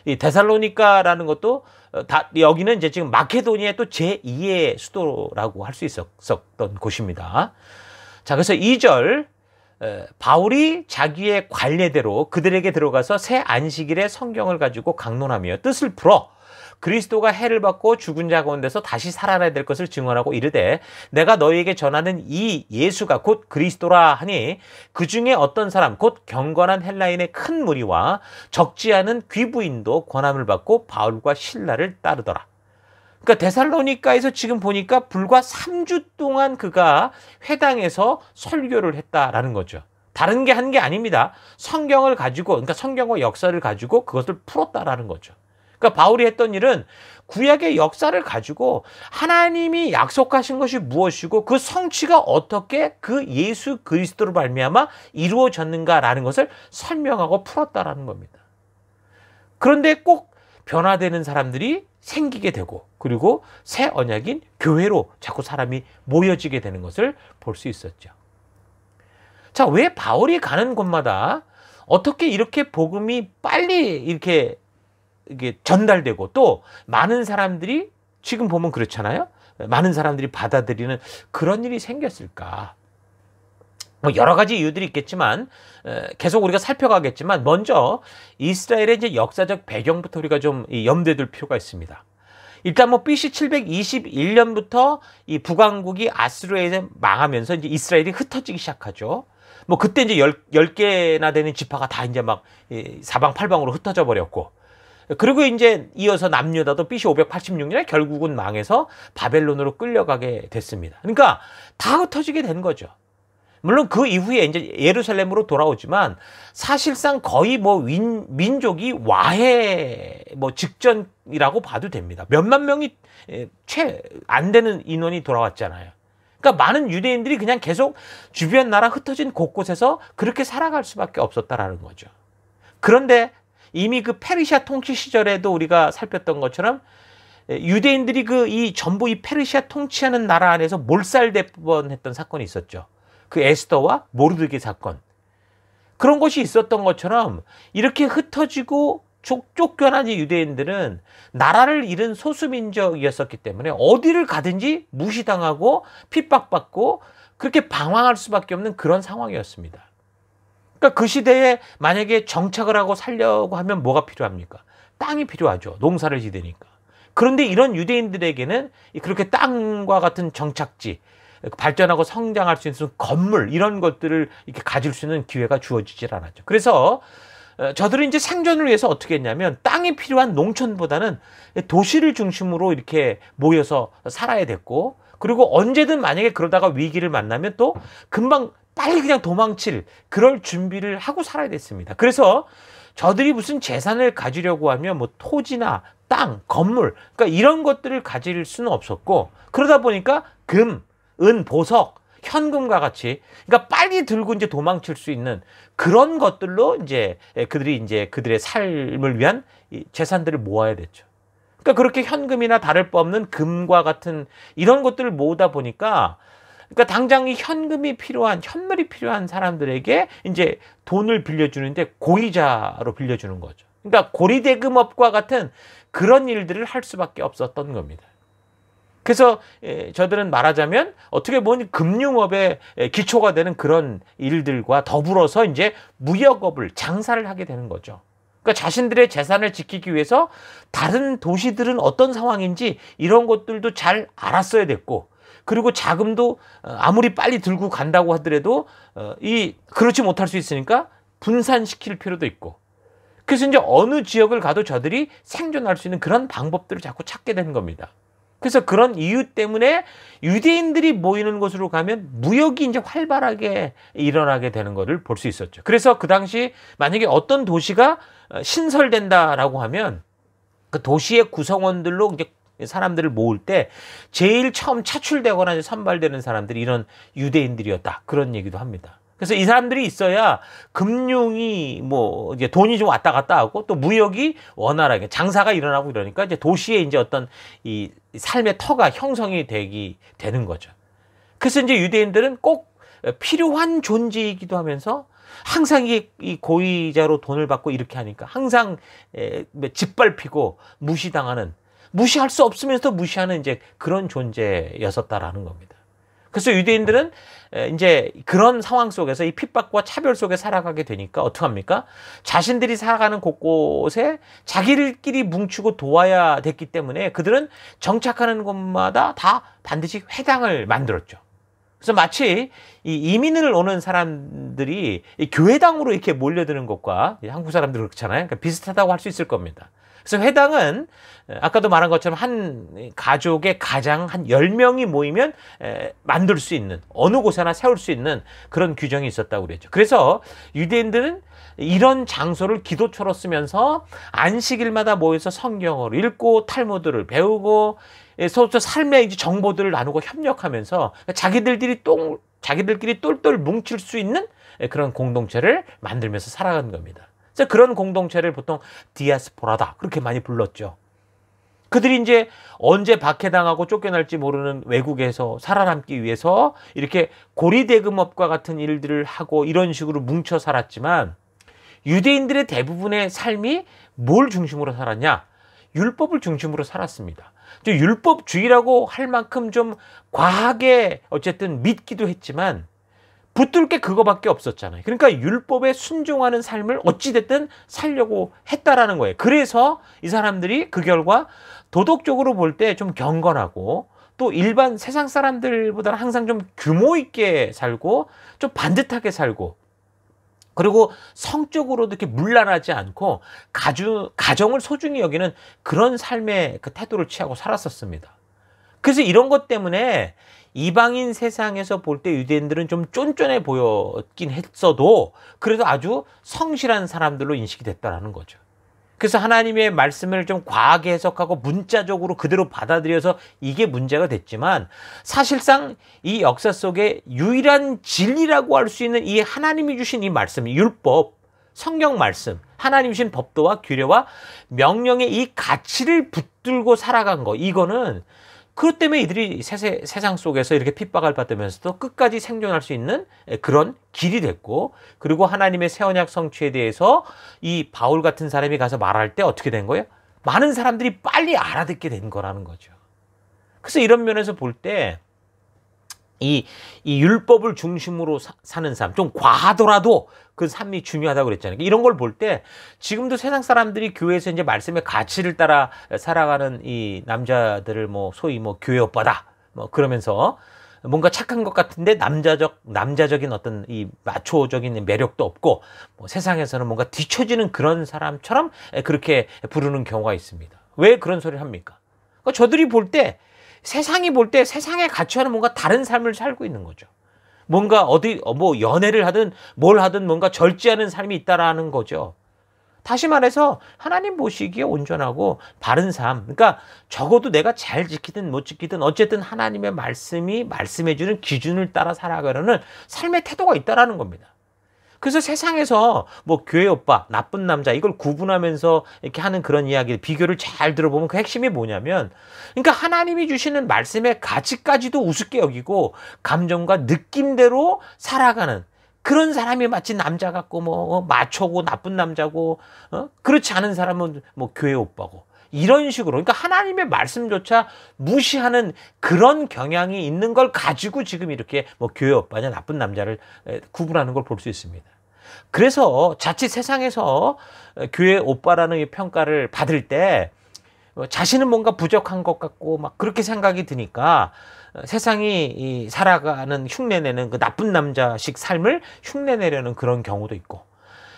이 데살로니카라는 것도 어, 다 여기는 이제 지금 마케도니아의 또 제2의 수도라고 할 수 있었던 곳입니다. 자, 그래서 2절 바울이 자기의 관례대로 그들에게 들어가서 새 안식일에 성경을 가지고 강론하며 뜻을 풀어 그리스도가 해를 받고 죽은 자 가운데서 다시 살아나야 될 것을 증언하고 이르되 내가 너희에게 전하는 이 예수가 곧 그리스도라 하니 그 중에 어떤 사람 곧 경건한 헬라인의 큰 무리와 적지 않은 귀부인도 권함을 받고 바울과 신라를 따르더라. 그러니까 데살로니카에서 지금 보니까 불과 3주 동안 그가 회당에서 설교를 했다라는 거죠. 다른 게한게 아닙니다. 성경을 가지고, 그러니까 성경과 역사를 가지고 그것을 풀었다라는 거죠. 그러니까 바울이 했던 일은 구약의 역사를 가지고 하나님이 약속하신 것이 무엇이고 그 성취가 어떻게 그 예수 그리스도로 말미암아 이루어졌는가라는 것을 설명하고 풀었다라는 겁니다. 그런데 꼭 변화되는 사람들이 생기게 되고 그리고 새 언약인 교회로 자꾸 사람이 모여지게 되는 것을 볼 수 있었죠. 자, 왜 바울이 가는 곳마다 어떻게 이렇게 복음이 빨리 이렇게 이게 전달되고 또 많은 사람들이 지금 보면 그렇잖아요. 많은 사람들이 받아들이는 그런 일이 생겼을까? 뭐 여러 가지 이유들이 있겠지만 계속 우리가 살펴가겠지만 먼저 이스라엘의 이제 역사적 배경부터 우리가 좀 염두에 둘 필요가 있습니다. 일단 뭐 BC 721년부터 이 북왕국이 아스루에서 망하면서 이제 이스라엘이 흩어지기 시작하죠. 뭐 그때 이제 열, 열 개나 되는 지파가 다 이제 막 사방팔방으로 흩어져 버렸고 그리고 이제 이어서 남유다도 BC 586년에 결국은 망해서 바벨론으로 끌려가게 됐습니다. 그러니까 다 흩어지게 된 거죠. 물론 그 이후에 이제 예루살렘으로 돌아오지만 사실상 거의 뭐 민, 민족이 와해 뭐 직전이라고 봐도 됩니다. 몇만 명이 채 안 되는 인원이 돌아왔잖아요. 그러니까 많은 유대인들이 그냥 계속 주변 나라 흩어진 곳곳에서 그렇게 살아갈 수밖에 없었다라는 거죠. 그런데 이미 그 페르시아 통치 시절에도 우리가 살폈던 것처럼 유대인들이 그 이 전부 이 페르시아 통치하는 나라 안에서 몰살될 뻔했던 사건이 있었죠. 그 에스더와 모르드게 사건. 그런 것이 있었던 것처럼 이렇게 흩어지고 쫓겨난 유대인들은 나라를 잃은 소수민족이었었기 때문에 어디를 가든지 무시당하고 핍박받고 그렇게 방황할 수밖에 없는 그런 상황이었습니다. 그러니까 그 시대에 만약에 정착을 하고 살려고 하면 뭐가 필요합니까? 땅이 필요하죠. 농사를 지으니까. 그런데 이런 유대인들에게는 그렇게 땅과 같은 정착지, 발전하고 성장할 수 있는 건물 이런 것들을 이렇게 가질 수 있는 기회가 주어지질 않았죠. 그래서 어, 저들은 이제 생존을 위해서 어떻게 했냐면 땅이 필요한 농촌보다는 도시를 중심으로 이렇게 모여서 살아야 됐고 그리고 언제든 만약에 그러다가 위기를 만나면 또 금방 빨리 그냥 도망칠 그럴 준비를 하고 살아야 됐습니다. 그래서 저들이 무슨 재산을 가지려고 하면 뭐 토지나 땅, 건물, 그러니까 이런 것들을 가질 수는 없었고 그러다 보니까 금, 은, 보석, 현금과 같이 그러니까 빨리 들고 이제 도망칠 수 있는 그런 것들로 이제 그들이 이제 그들의 삶을 위한 재산들을 모아야 됐죠. 그러니까 그렇게 현금이나 다를 바 없는 금과 같은 이런 것들을 모으다 보니까 그러니까 당장 이 현금이 필요한 현물이 필요한 사람들에게 이제 돈을 빌려주는데 고의자로 빌려주는 거죠. 그러니까 고리대금업과 같은 그런 일들을 할 수밖에 없었던 겁니다. 그래서 저들은 말하자면 어떻게 보면 금융업의 기초가 되는 그런 일들과 더불어서 이제 무역업을 장사를 하게 되는 거죠. 그러니까 자신들의 재산을 지키기 위해서 다른 도시들은 어떤 상황인지 이런 것들도 잘 알았어야 됐고 그리고 자금도 어, 아무리 빨리 들고 간다고 하더라도 어, 이 그렇지 못할 수 있으니까 분산시킬 필요도 있고 그래서 이제 어느 지역을 가도 저들이 생존할 수 있는 그런 방법들을 자꾸 찾게 되는 겁니다. 그래서 그런 이유 때문에 유대인들이 모이는 곳으로 가면 무역이 이제 활발하게 일어나게 되는 것을 볼 수 있었죠. 그래서 그 당시 만약에 어떤 도시가 어, 신설된다라고 하면 그 도시의 구성원들로 이제 사람들을 모을 때 제일 처음 차출되거나 선발되는 사람들이 이런 유대인들이었다. 그런 얘기도 합니다. 그래서 이 사람들이 있어야 금융이 뭐 이제 돈이 좀 왔다 갔다 하고 또 무역이 원활하게 장사가 일어나고 이러니까 이제 도시에 이제 어떤 이 삶의 터가 형성이 되기 되는 거죠. 그래서 이제 유대인들은 꼭 필요한 존재이기도 하면서 항상 이, 고의자로 돈을 받고 이렇게 하니까 항상 뭐 짓밟히고 무시당하는 무시할 수 없으면서도 무시하는 이제 그런 존재였었다라는 겁니다. 그래서 유대인들은 이제 그런 상황 속에서 이 핍박과 차별 속에 살아가게 되니까 어떡합니까? 자신들이 살아가는 곳곳에 자기들끼리 뭉치고 도와야 됐기 때문에 그들은 정착하는 곳마다 다 반드시 회당을 만들었죠. 그래서 마치 이 이민을 오는 사람들이 교회당으로 이렇게 몰려드는 것과 한국 사람들 그렇잖아요. 그러니까 비슷하다고 할 수 있을 겁니다. 그래서 회당은 아까도 말한 것처럼 한 가족의 가장 한 열명이 모이면 만들 수 있는 어느 곳에나 세울 수 있는 그런 규정이 있었다고 그랬죠. 그래서 유대인들은 이런 장소를 기도처로 쓰면서 안식일마다 모여서 성경을 읽고 탈무드를 배우고 서로 삶의 정보들을 나누고 협력하면서 자기들끼리 똥 자기들끼리 똘똘 뭉칠 수 있는 그런 공동체를 만들면서 살아가는 겁니다. 그래서 그런 공동체를 보통 디아스포라다 그렇게 많이 불렀죠. 그들이 이제 언제 박해당하고 쫓겨날지 모르는 외국에서 살아남기 위해서 이렇게 고리대금업과 같은 일들을 하고 이런 식으로 뭉쳐 살았지만 유대인들의 대부분의 삶이 뭘 중심으로 살았냐? 율법을 중심으로 살았습니다. 율법주의라고 할 만큼 좀 과하게 어쨌든 믿기도 했지만 붙들 게 그거밖에 없었잖아요. 그러니까 율법에 순종하는 삶을 어찌됐든 살려고 했다라는 거예요. 그래서 이 사람들이 그 결과 도덕적으로 볼 때 좀 경건하고 또 일반 세상 사람들보다는 항상 좀 규모 있게 살고 좀 반듯하게 살고 그리고 성적으로도 이렇게 물란하지 않고 가주, 가정을 소중히 여기는 그런 삶의 그 태도를 취하고 살았었습니다. 그래서 이런 것 때문에 이방인 세상에서 볼 때 유대인들은 좀 쫀쫀해 보였긴 했어도 그래도 아주 성실한 사람들로 인식이 됐다라는 거죠. 그래서 하나님의 말씀을 좀 과하게 해석하고 문자적으로 그대로 받아들여서 이게 문제가 됐지만 사실상 이 역사 속에 유일한 진리라고 할 수 있는 이 하나님이 주신 이 말씀, 율법, 성경 말씀, 하나님 주신 법도와 규례와 명령의 이 가치를 붙들고 살아간 거, 이거는 그것 때문에 이들이 세세, 세상 속에서 이렇게 핍박을 받으면서도 끝까지 생존할 수 있는 그런 길이 됐고 그리고 하나님의 새 언약 성취에 대해서 이 바울 같은 사람이 가서 말할 때 어떻게 된 거예요? 많은 사람들이 빨리 알아듣게 된 거라는 거죠. 그래서 이런 면에서 볼 때 이, 이 율법을 중심으로 사, 사는 삶, 좀 과하더라도 그 삶이 중요하다고 그랬잖아요. 이런 걸 볼 때 지금도 세상 사람들이 교회에서 이제 말씀의 가치를 따라 살아가는 이 남자들을 뭐 소위 뭐 교회 오빠다 뭐 그러면서 뭔가 착한 것 같은데 남자적 남자적인 어떤 이 마초적인 매력도 없고 뭐 세상에서는 뭔가 뒤처지는 그런 사람처럼 그렇게 부르는 경우가 있습니다. 왜 그런 소리를 합니까? 그러니까 저들이 볼 때 세상이 볼 때 세상에 갇혀는 뭔가 다른 삶을 살고 있는 거죠. 뭔가 어디 어, 뭐 연애를 하든 뭘 하든 뭔가 절제하는 삶이 있다라는 거죠. 다시 말해서 하나님 보시기에 온전하고 바른 삶. 그러니까 적어도 내가 잘 지키든 못 지키든 어쨌든 하나님의 말씀이 말씀해 주는 기준을 따라 살아가려는 삶의 태도가 있다라는 겁니다. 그래서 세상에서 뭐 교회 오빠, 나쁜 남자 이걸 구분하면서 이렇게 하는 그런 이야기 비교를 잘 들어보면 그 핵심이 뭐냐면 그러니까 하나님이 주시는 말씀의 가치까지도 우습게 여기고 감정과 느낌대로 살아가는 그런 사람이 마치 남자 같고 뭐 어, 마초고 나쁜 남자고 어? 그렇지 않은 사람은 뭐 교회 오빠고 이런 식으로 그러니까 하나님의 말씀조차 무시하는 그런 경향이 있는 걸 가지고 지금 이렇게 뭐 교회 오빠냐 나쁜 남자를 구분하는 걸 볼 수 있습니다. 그래서 자칫 세상에서 교회 오빠라는 평가를 받을 때 자신은 뭔가 부족한 것 같고 막 그렇게 생각이 드니까 세상이 살아가는 흉내내는 그 나쁜 남자식 삶을 흉내내려는 그런 경우도 있고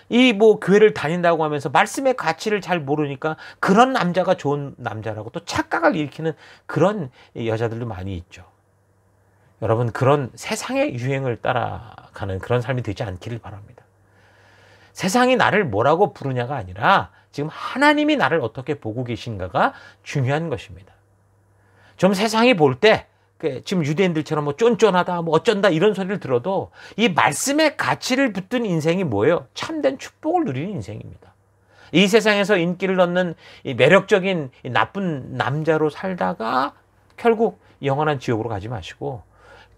이 뭐 교회를 다닌다고 하면서 말씀의 가치를 잘 모르니까 그런 남자가 좋은 남자라고 또 착각을 일으키는 그런 여자들도 많이 있죠. 여러분 그런 세상의 유행을 따라가는 그런 삶이 되지 않기를 바랍니다. 세상이 나를 뭐라고 부르냐가 아니라 지금 하나님이 나를 어떻게 보고 계신가가 중요한 것입니다. 좀 세상이 볼때 그 지금 유대인들처럼 뭐 쫀쫀하다, 뭐 어쩐다 이런 소리를 들어도 이 말씀의 가치를 붙든 인생이 뭐예요? 참된 축복을 누리는 인생입니다. 이 세상에서 인기를 얻는 이 매력적인 이 나쁜 남자로 살다가 결국 영원한 지옥으로 가지 마시고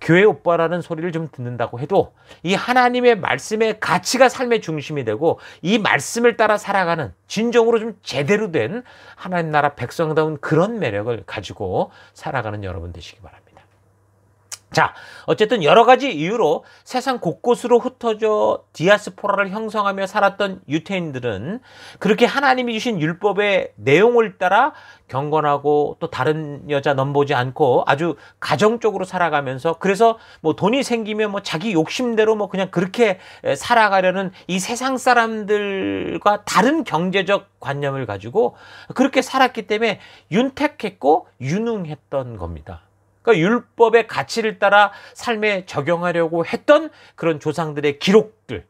교회 오빠라는 소리를 좀 듣는다고 해도 이 하나님의 말씀의 가치가 삶의 중심이 되고 이 말씀을 따라 살아가는 진정으로 좀 제대로 된 하나님 나라 백성다운 그런 매력을 가지고 살아가는 여러분 되시기 바랍니다. 자, 어쨌든 여러 가지 이유로 세상 곳곳으로 흩어져 디아스포라를 형성하며 살았던 유태인들은 그렇게 하나님이 주신 율법의 내용을 따라 경건하고 또 다른 여자 넘보지 않고 아주 가정적으로 살아가면서 그래서 뭐 돈이 생기면 뭐 자기 욕심대로 뭐 그냥 그렇게 살아가려는 이 세상 사람들과 다른 경제적 관념을 가지고 그렇게 살았기 때문에 윤택했고 유능했던 겁니다. 그러니까 율법의 가치를 따라 삶에 적용하려고 했던 그런 조상들의 기록들,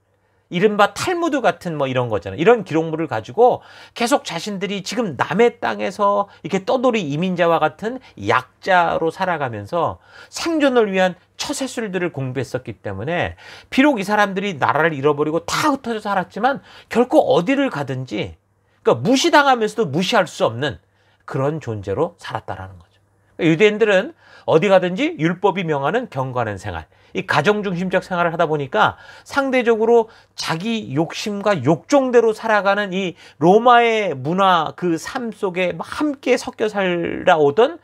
이른바 탈무드 같은 뭐 이런 거잖아요. 이런 기록물을 가지고 계속 자신들이 지금 남의 땅에서 이렇게 떠돌이 이민자와 같은 약자로 살아가면서 생존을 위한 처세술들을 공부했었기 때문에 비록 이 사람들이 나라를 잃어버리고 다 흩어져 살았지만 결코 어디를 가든지 그러니까 무시당하면서도 무시할 수 없는 그런 존재로 살았다라는 거죠. 그러니까 유대인들은 어디 가든지 율법이 명하는 경건한 생활, 이 가정 중심적 생활을 하다 보니까 상대적으로 자기 욕심과 욕종대로 살아가는 이 로마의 문화 그 삶 속에 함께 섞여 살아오던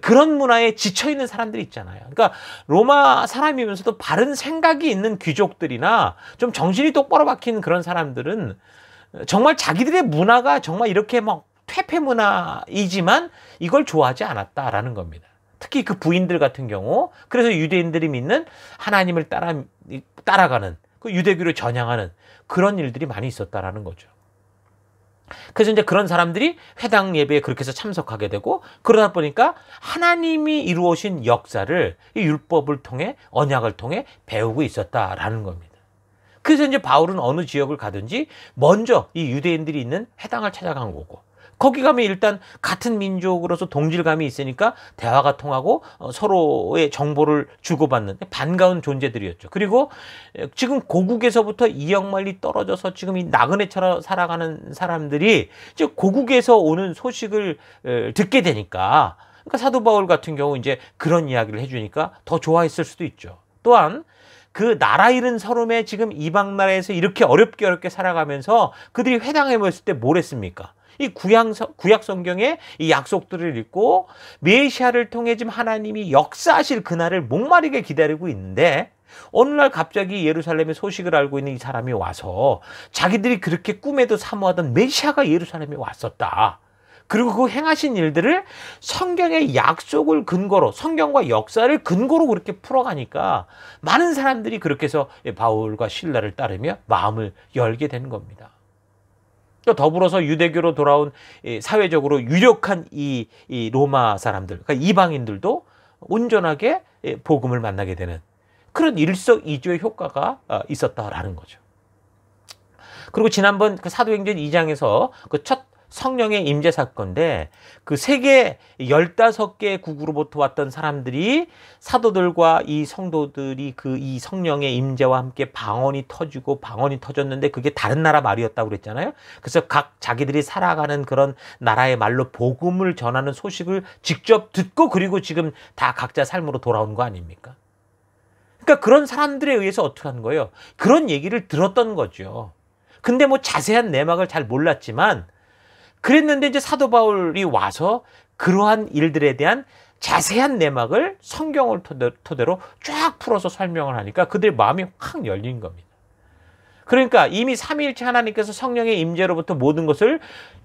그런 문화에 지쳐 있는 사람들이 있잖아요. 그러니까 로마 사람이면서도 바른 생각이 있는 귀족들이나 좀 정신이 똑바로 박힌 그런 사람들은 정말 자기들의 문화가 정말 이렇게 막 퇴폐 문화이지만 이걸 좋아하지 않았다라는 겁니다. 특히 그 부인들 같은 경우 그래서 유대인들이 믿는 하나님을 따라 따라가는 그 유대교를 전향하는 그런 일들이 많이 있었다라는 거죠. 그래서 이제 그런 사람들이 회당 예배에 그렇게 해서 참석하게 되고 그러다 보니까 하나님이 이루어진 역사를 이 율법을 통해 언약을 통해 배우고 있었다라는 겁니다. 그래서 이제 바울은 어느 지역을 가든지 먼저 이 유대인들이 있는 회당을 찾아간 거고 거기 가면 일단 같은 민족으로서 동질감이 있으니까 대화가 통하고 어, 서로의 정보를 주고받는 반가운 존재들이었죠. 그리고 지금 고국에서부터 이역만리 떨어져서 지금 이 나그네처럼 살아가는 사람들이 즉 고국에서 오는 소식을 듣게 되니까 그러니까 사도 바울 같은 경우 이제 그런 이야기를 해주니까 더 좋아했을 수도 있죠. 또한 그 나라 잃은 서름에 지금 이방 나라에서 이렇게 어렵게 어렵게 살아가면서 그들이 회당에 모였을 때 뭘 했습니까? 이 구약, 성경의 이 약속들을 읽고 메시아를 통해 지금 하나님이 역사하실 그날을 목마르게 기다리고 있는데 어느 날 갑자기 예루살렘의 소식을 알고 있는 이 사람이 와서 자기들이 그렇게 꿈에도 사모하던 메시아가 예루살렘에 왔었다. 그리고 그 행하신 일들을 성경의 약속을 근거로 성경과 역사를 근거로 그렇게 풀어가니까 많은 사람들이 그렇게 해서 바울과 신라를 따르며 마음을 열게 된 겁니다. 또 더불어서 유대교로 돌아온 사회적으로 유력한 이, 이 로마 사람들, 그러니까 이방인들도 온전하게 복음을 만나게 되는 그런 일석이조의 효과가 어, 있었다라는 거죠. 그리고 지난번 그 사도행전 2장에서 그 첫 성령의 임재 사건인데 그 세계 15개 국으로부터 왔던 사람들이 사도들과 이 성도들이 그 이 성령의 임재와 함께 방언이 터지고 방언이 터졌는데 그게 다른 나라 말이었다고 그랬잖아요. 그래서 각 자기들이 살아가는 그런 나라의 말로 복음을 전하는 소식을 직접 듣고 그리고 지금 다 각자 삶으로 돌아온 거 아닙니까? 그러니까 그런 사람들에 의해서 어떻게 하는 거예요? 그런 얘기를 들었던 거죠. 근데 뭐 자세한 내막을 잘 몰랐지만 그랬는데 이제 사도 바울이 와서 그러한 일들에 대한 자세한 내막을 성경을 토대로 쫙 풀어서 설명을 하니까 그들의 마음이 확 열린 겁니다. 그러니까 이미 삼위일체 하나님께서 성령의 임재로부터 모든 것을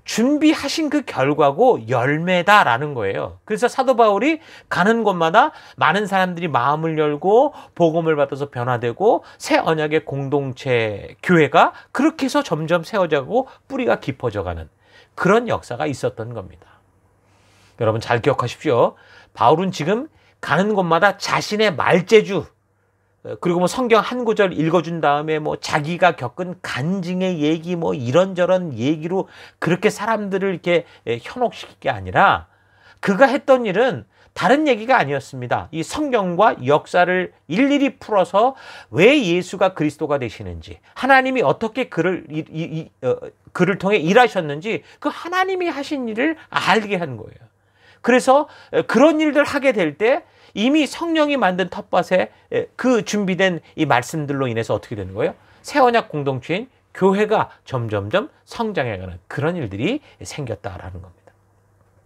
준비하신 그 결과고 열매다라는 거예요. 그래서 사도 바울이 가는 곳마다 많은 사람들이 마음을 열고 복음을 받아서 변화되고 새 언약의 공동체 교회가 그렇게 해서 점점 세워져가고 뿌리가 깊어져 가는 그런 역사가 있었던 겁니다. 여러분 잘 기억하십시오. 바울은 지금 가는 곳마다 자신의 말재주 어, 그리고 뭐 성경 한 구절 읽어준 다음에 뭐 자기가 겪은 간증의 얘기 뭐 이런저런 얘기로 그렇게 사람들을 이렇게 현혹시킬 게 아니라 그가 했던 일은 다른 얘기가 아니었습니다. 이 성경과 역사를 일일이 풀어서 왜 예수가 그리스도가 되시는지, 하나님이 어떻게 그를, 이, 이, 어, 그를 통해 일하셨는지 그 하나님이 하신 일을 알게 한 거예요. 그래서 그런 일들 하게 될 때 이미 성령이 만든 텃밭에 그 준비된 이 말씀들로 인해서 어떻게 되는 거예요? 새 언약 공동체인 교회가 점점점 성장해가는 그런 일들이 생겼다라는 겁니다.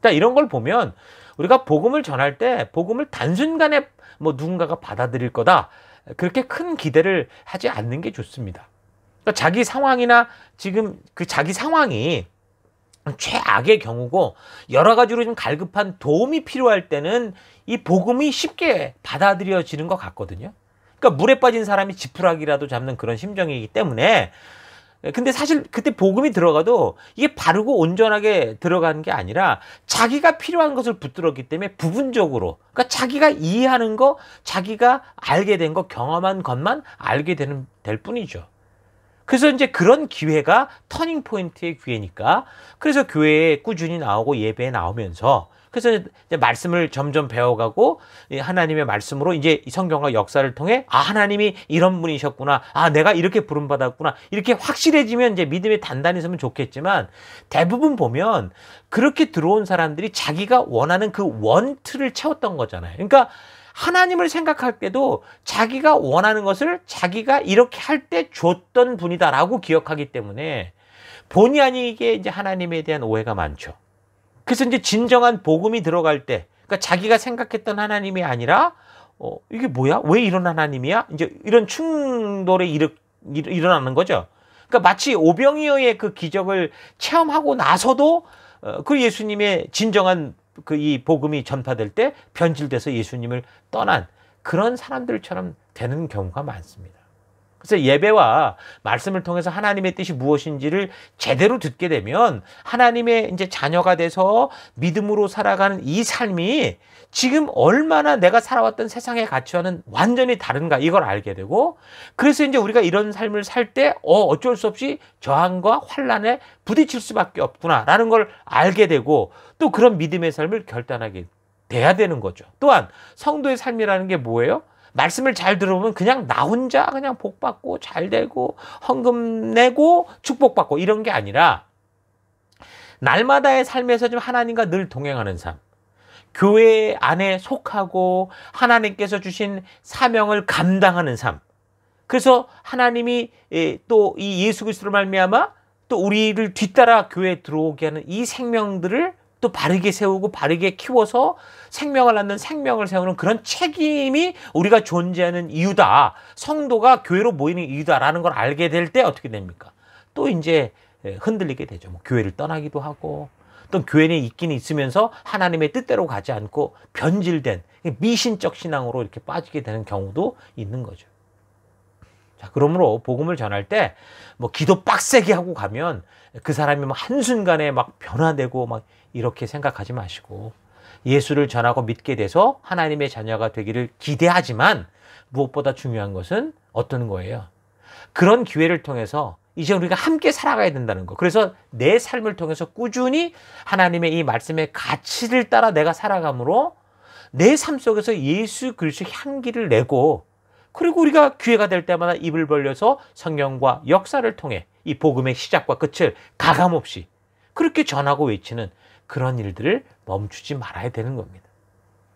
자, 이런 걸 보면 우리가 복음을 전할 때 복음을 단순간에 뭐 누군가가 받아들일 거다. 그렇게 큰 기대를 하지 않는 게 좋습니다. 그러니까 자기 상황이나 지금 그 자기 상황이 최악의 경우고 여러 가지로 좀 갈급한 도움이 필요할 때는 이 복음이 쉽게 받아들여지는 것 같거든요. 그러니까 물에 빠진 사람이 지푸라기라도 잡는 그런 심정이기 때문에 근데 사실 그때 복음이 들어가도 이게 바르고 온전하게 들어가는 게 아니라 자기가 필요한 것을 붙들었기 때문에 부분적으로 그러니까 자기가 이해하는 거 자기가 알게 된 거 경험한 것만 알게 되는 될 뿐이죠. 그래서 이제 그런 기회가 터닝 포인트의 기회니까 그래서 교회에 꾸준히 나오고 예배에 나오면서 그래서 이제 말씀을 점점 배워가고 하나님의 말씀으로 이제 성경과 역사를 통해 아 하나님이 이런 분이셨구나 아 내가 이렇게 부름 받았구나 이렇게 확실해지면 이제 믿음이 단단히 서면 좋겠지만 대부분 보면 그렇게 들어온 사람들이 자기가 원하는 그 원틀을 채웠던 거잖아요. 그러니까 하나님을 생각할 때도 자기가 원하는 것을 자기가 이렇게 할 때 줬던 분이다라고 기억하기 때문에 본의 아니게 이제 하나님에 대한 오해가 많죠. 그래서 이제 진정한 복음이 들어갈 때, 그러니까 자기가 생각했던 하나님이 아니라, 어, 이게 뭐야? 왜 이런 하나님이야? 이제 이런 충돌이 일어, 일어나는 거죠. 그러니까 마치 오병이어의 그 기적을 체험하고 나서도 어, 그 예수님의 진정한 그 이 복음이 전파될 때 변질돼서 예수님을 떠난 그런 사람들처럼 되는 경우가 많습니다. 그래서 예배와 말씀을 통해서 하나님의 뜻이 무엇인지를 제대로 듣게 되면 하나님의 이제 자녀가 돼서 믿음으로 살아가는 이 삶이 지금 얼마나 내가 살아왔던 세상의 가치와는 완전히 다른가 이걸 알게 되고 그래서 이제 우리가 이런 삶을 살 때 어, 어쩔 수 없이 저항과 환란에 부딪힐 수밖에 없구나라는 걸 알게 되고 또 그런 믿음의 삶을 결단하게 돼야 되는 거죠. 또한 성도의 삶이라는 게 뭐예요? 말씀을 잘 들어보면 그냥 나 혼자 그냥 복 받고 잘 되고 헌금 내고 축복 받고 이런 게 아니라 날마다의 삶에서 좀 하나님과 늘 동행하는 삶. 교회 안에 속하고 하나님께서 주신 사명을 감당하는 삶. 그래서 하나님이 예, 또이 예수 그리스도로 말미암아 또 우리를 뒤따라 교회에 들어오게 하는 이 생명들을 또 바르게 세우고 바르게 키워서 생명을 낳는 생명을 세우는 그런 책임이 우리가 존재하는 이유다. 성도가 교회로 모이는 이유다라는 걸 알게 될 때 어떻게 됩니까? 또 이제 흔들리게 되죠. 뭐 교회를 떠나기도 하고 또 교회에 있긴 있으면서 하나님의 뜻대로 가지 않고 변질된 미신적 신앙으로 이렇게 빠지게 되는 경우도 있는 거죠. 자, 그러므로 복음을 전할 때 뭐 기도 빡세게 하고 가면 그 사람이 막 한순간에 막 변화되고 막 이렇게 생각하지 마시고 예수를 전하고 믿게 돼서 하나님의 자녀가 되기를 기대하지만 무엇보다 중요한 것은 어떤 거예요? 그런 기회를 통해서 이제 우리가 함께 살아가야 된다는 거. 그래서 내 삶을 통해서 꾸준히 하나님의 이 말씀의 가치를 따라 내가 살아감으로 내 삶 속에서 예수 그리스도의 향기를 내고 그리고 우리가 기회가 될 때마다 입을 벌려서 성경과 역사를 통해 이 복음의 시작과 끝을 가감없이 그렇게 전하고 외치는 그런 일들을 멈추지 말아야 되는 겁니다.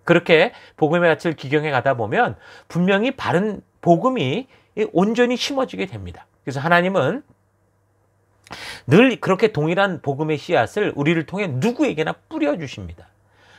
그렇게 복음의 가치를 기경해 가다 보면 분명히 바른 복음이 온전히 심어지게 됩니다. 그래서 하나님은 늘 그렇게 동일한 복음의 씨앗을 우리를 통해 누구에게나 뿌려주십니다.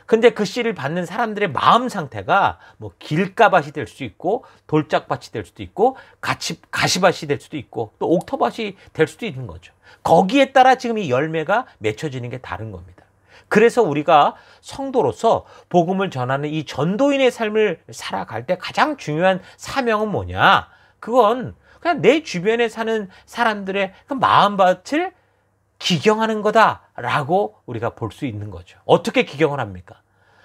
근데 그 씨를 받는 사람들의 마음 상태가 뭐 길가밭이 될 수도 있고 돌짝밭이 될 수도 있고 가치, 가시밭이 될 수도 있고 또 옥토밭이 될 수도 있는 거죠. 거기에 따라 지금 이 열매가 맺혀지는 게 다른 겁니다. 그래서 우리가 성도로서 복음을 전하는 이 전도인의 삶을 살아갈 때 가장 중요한 사명은 뭐냐? 그건 그냥 내 주변에 사는 사람들의 그 마음밭을 기경하는 거다 라고 우리가 볼 수 있는 거죠. 어떻게 기경을 합니까?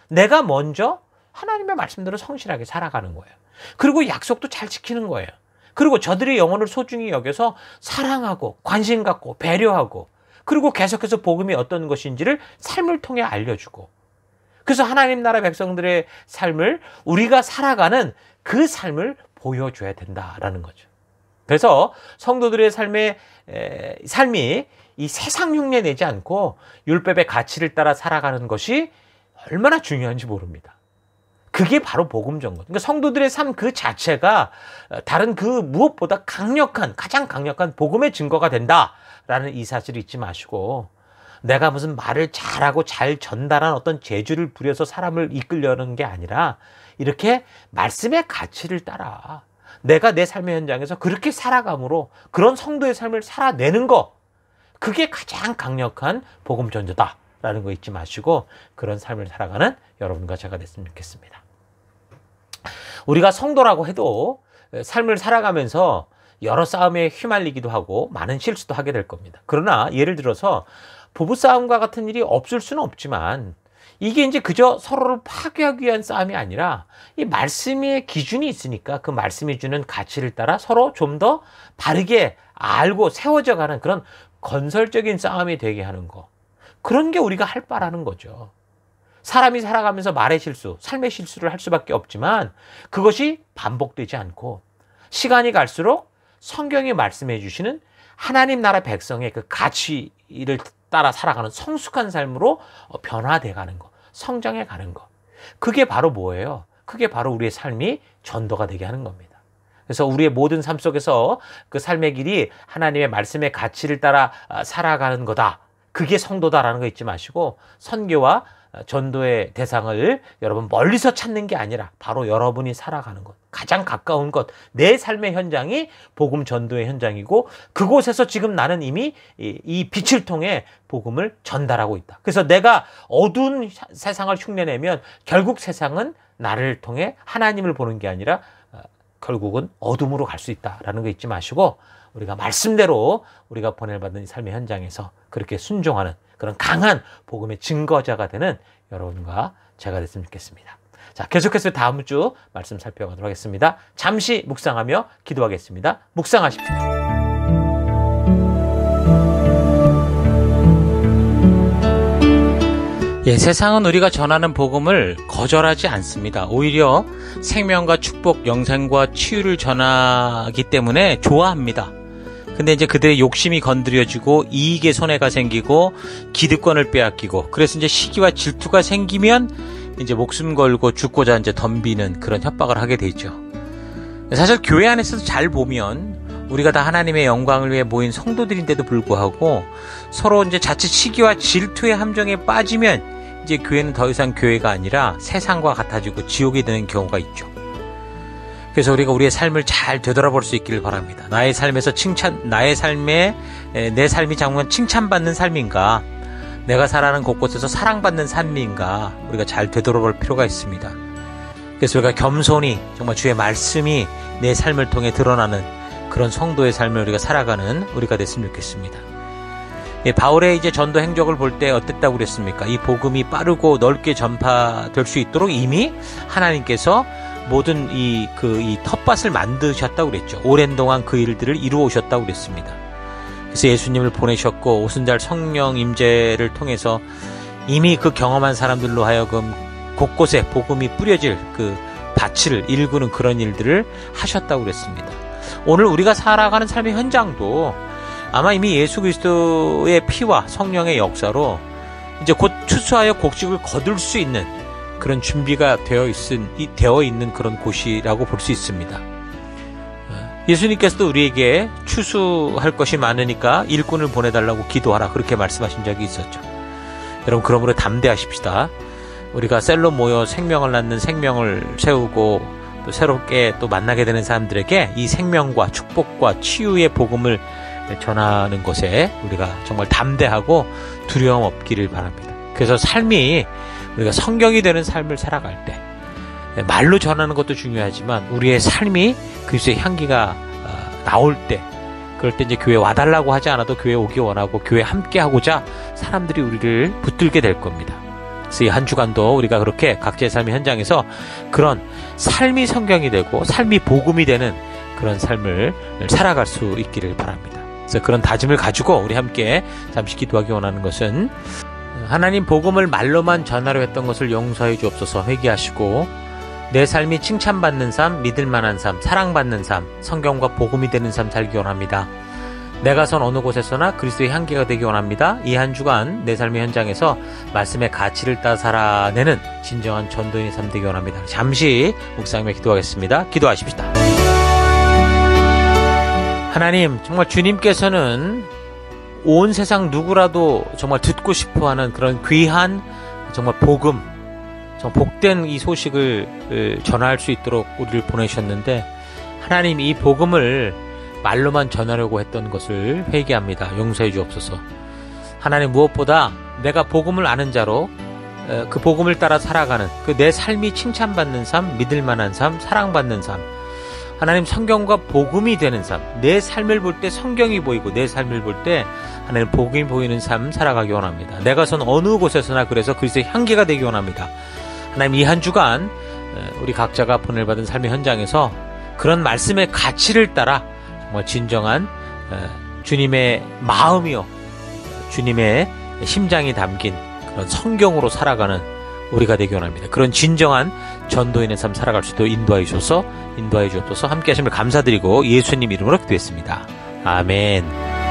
내가 먼저 하나님의 말씀대로 성실하게 살아가는 거예요. 그리고 약속도 잘 지키는 거예요. 그리고 저들의 영혼을 소중히 여겨서 사랑하고 관심 갖고 배려하고 그리고 계속해서 복음이 어떤 것인지를 삶을 통해 알려주고 그래서 하나님 나라 백성들의 삶을 우리가 살아가는 그 삶을 보여줘야 된다라는 거죠. 그래서 성도들의 삶의 에, 삶이 이 세상 흉내 내지 않고 율법의 가치를 따라 살아가는 것이 얼마나 중요한지 모릅니다. 그게 바로 복음 전거. 그러니까 성도들의 삶 그 자체가 다른 그 무엇보다 강력한 가장 강력한 복음의 증거가 된다라는 이 사실을 잊지 마시고 내가 무슨 말을 잘하고 잘 전달한 어떤 재주를 부려서 사람을 이끌려는 게 아니라 이렇게 말씀의 가치를 따라 내가 내 삶의 현장에서 그렇게 살아감으로 그런 성도의 삶을 살아내는 거 그게 가장 강력한 복음 전조다라는 거 잊지 마시고 그런 삶을 살아가는 여러분과 제가 됐으면 좋겠습니다. 우리가 성도라고 해도 삶을 살아가면서 여러 싸움에 휘말리기도 하고 많은 실수도 하게 될 겁니다. 그러나 예를 들어서 부부 싸움과 같은 일이 없을 수는 없지만 이게 이제 그저 서로를 파괴하기 위한 싸움이 아니라 이 말씀의 기준이 있으니까 그 말씀이 주는 가치를 따라 서로 좀 더 바르게 알고 세워져 가는 그런 건설적인 싸움이 되게 하는 거. 그런 게 우리가 할 바라는 거죠. 사람이 살아가면서 말의 실수, 삶의 실수를 할 수밖에 없지만 그것이 반복되지 않고 시간이 갈수록 성경이 말씀해 주시는 하나님 나라 백성의 그 가치를 따라 살아가는 성숙한 삶으로 변화돼 가는 거, 성장해 가는 거. 그게 바로 뭐예요? 그게 바로 우리의 삶이 전도가 되게 하는 겁니다. 그래서 우리의 모든 삶 속에서 그 삶의 길이 하나님의 말씀의 가치를 따라 아, 살아가는 거다. 그게 성도다라는 거 잊지 마시고 선교와 전도의 대상을 여러분 멀리서 찾는 게 아니라 바로 여러분이 살아가는 것. 가장 가까운 것. 내 삶의 현장이 복음 전도의 현장이고 그곳에서 지금 나는 이미 이 빛을 통해 복음을 전달하고 있다. 그래서 내가 어두운 세상을 흉내내면 결국 세상은 나를 통해 하나님을 보는 게 아니라 결국은 어둠으로 갈 수 있다라는 거 잊지 마시고 우리가 말씀대로 우리가 보낼 받은 삶의 현장에서 그렇게 순종하는 그런 강한 복음의 증거자가 되는 여러분과 제가 됐으면 좋겠습니다. 자, 계속해서 다음 주 말씀 살펴가도록 하겠습니다. 잠시 묵상하며 기도하겠습니다. 묵상하십시오. 예, 세상은 우리가 전하는 복음을 거절하지 않습니다. 오히려 생명과 축복, 영생과 치유를 전하기 때문에 좋아합니다. 근데 이제 그들의 욕심이 건드려지고 이익의 손해가 생기고 기득권을 빼앗기고 그래서 이제 시기와 질투가 생기면 이제 목숨 걸고 죽고자 이제 덤비는 그런 협박을 하게 되죠. 사실 교회 안에서도 잘 보면 우리가 다 하나님의 영광을 위해 모인 성도들인데도 불구하고 서로 이제 자칫 시기와 질투의 함정에 빠지면 이제 교회는 더 이상 교회가 아니라 세상과 같아지고 지옥이 되는 경우가 있죠. 그래서 우리가 우리의 삶을 잘 되돌아볼 수 있기를 바랍니다. 나의 삶에서 칭찬, 나의 삶에 내 삶이 정말 칭찬받는 삶인가? 내가 살아가는 곳곳에서 사랑받는 삶인가? 우리가 잘 되돌아볼 필요가 있습니다. 그래서 우리가 겸손히 정말 주의 말씀이 내 삶을 통해 드러나는 그런 성도의 삶을 우리가 살아가는 우리가 됐으면 좋겠습니다. 예, 바울의 이제 전도 행적을 볼 때 어땠다고 그랬습니까? 이 복음이 빠르고 넓게 전파될 수 있도록 이미 하나님께서 모든 이 그이 그, 텃밭을 만드셨다고 그랬죠. 오랜 동안 그 일들을 이루어 오셨다고 그랬습니다. 그래서 예수님을 보내셨고 오순절 성령 임재를 통해서 이미 그 경험한 사람들로 하여금 곳곳에 복음이 뿌려질 그 밭을 일구는 그런 일들을 하셨다고 그랬습니다. 오늘 우리가 살아가는 삶의 현장도 아마 이미 예수 그리스도의 피와 성령의 역사로 이제 곧 추수하여 곡식을 거둘 수 있는 그런 준비가 되어 있은 되어 있는 그런 곳이라고 볼 수 있습니다. 예수님께서도 우리에게 추수할 것이 많으니까 일꾼을 보내달라고 기도하라 그렇게 말씀하신 적이 있었죠. 여러분 그러므로 담대하십시다. 우리가 셀로 모여 생명을 낳는 생명을 세우고 또 새롭게 또 만나게 되는 사람들에게 이 생명과 축복과 치유의 복음을 전하는 것에 우리가 정말 담대하고 두려움 없기를 바랍니다. 그래서 삶이 우리가 성경이 되는 삶을 살아갈 때 말로 전하는 것도 중요하지만 우리의 삶이 그리스도의 향기가 어, 나올 때 그럴 때 이제 교회 와달라고 하지 않아도 교회 오기 원하고 교회 함께 하고자 사람들이 우리를 붙들게 될 겁니다. 그래서 이 한 주간도 우리가 그렇게 각자의 삶의 현장에서 그런 삶이 성경이 되고 삶이 복음이 되는 그런 삶을 살아갈 수 있기를 바랍니다. 그래서 그런 다짐을 가지고 우리 함께 잠시 기도하기 원하는 것은 하나님 복음을 말로만 전하려 했던 것을 용서해 주옵소서 회개하시고 내 삶이 칭찬받는 삶, 믿을 만한 삶, 사랑받는 삶, 성경과 복음이 되는 삶 살기 원합니다. 내가 선 어느 곳에서나 그리스도의 향기가 되기 원합니다. 이 한 주간 내 삶의 현장에서 말씀의 가치를 따 살아내는 진정한 전도인의 삶 되기 원합니다. 잠시 묵상에 기도하겠습니다. 기도하십시다. 하나님, 정말 주님께서는 온 세상 누구라도 정말 듣고 싶어 하는 그런 귀한 정말 복음, 정말 복된 이 소식을 전할 수 있도록 우리를 보내셨는데 하나님 이 복음을 말로만 전하려고 했던 것을 회개합니다. 용서해 주옵소서. 하나님 무엇보다 내가 복음을 아는 자로 그 복음을 따라 살아가는 그 내 삶이 칭찬받는 삶, 믿을 만한 삶, 사랑받는 삶, 하나님 성경과 복음이 되는 삶, 내 삶을 볼 때 성경이 보이고 내 삶을 볼 때 하나님 복음이 보이는 삶 살아가기 원합니다. 내가 선 어느 곳에서나 그래서 그리스도의 향기가 되기 원합니다. 하나님 이 한 주간 우리 각자가 보낼 받은 삶의 현장에서 그런 말씀의 가치를 따라 정말 진정한 주님의 마음이요 주님의 심장이 담긴 그런 성경으로 살아가는 우리가 되기 원합니다. 그런 진정한 전도인의 삶 살아갈 수 있도록 인도하여 주셔서 인도하여 주옵소서 함께 하심을 감사드리고 예수님 이름으로 기도했습니다. 아멘.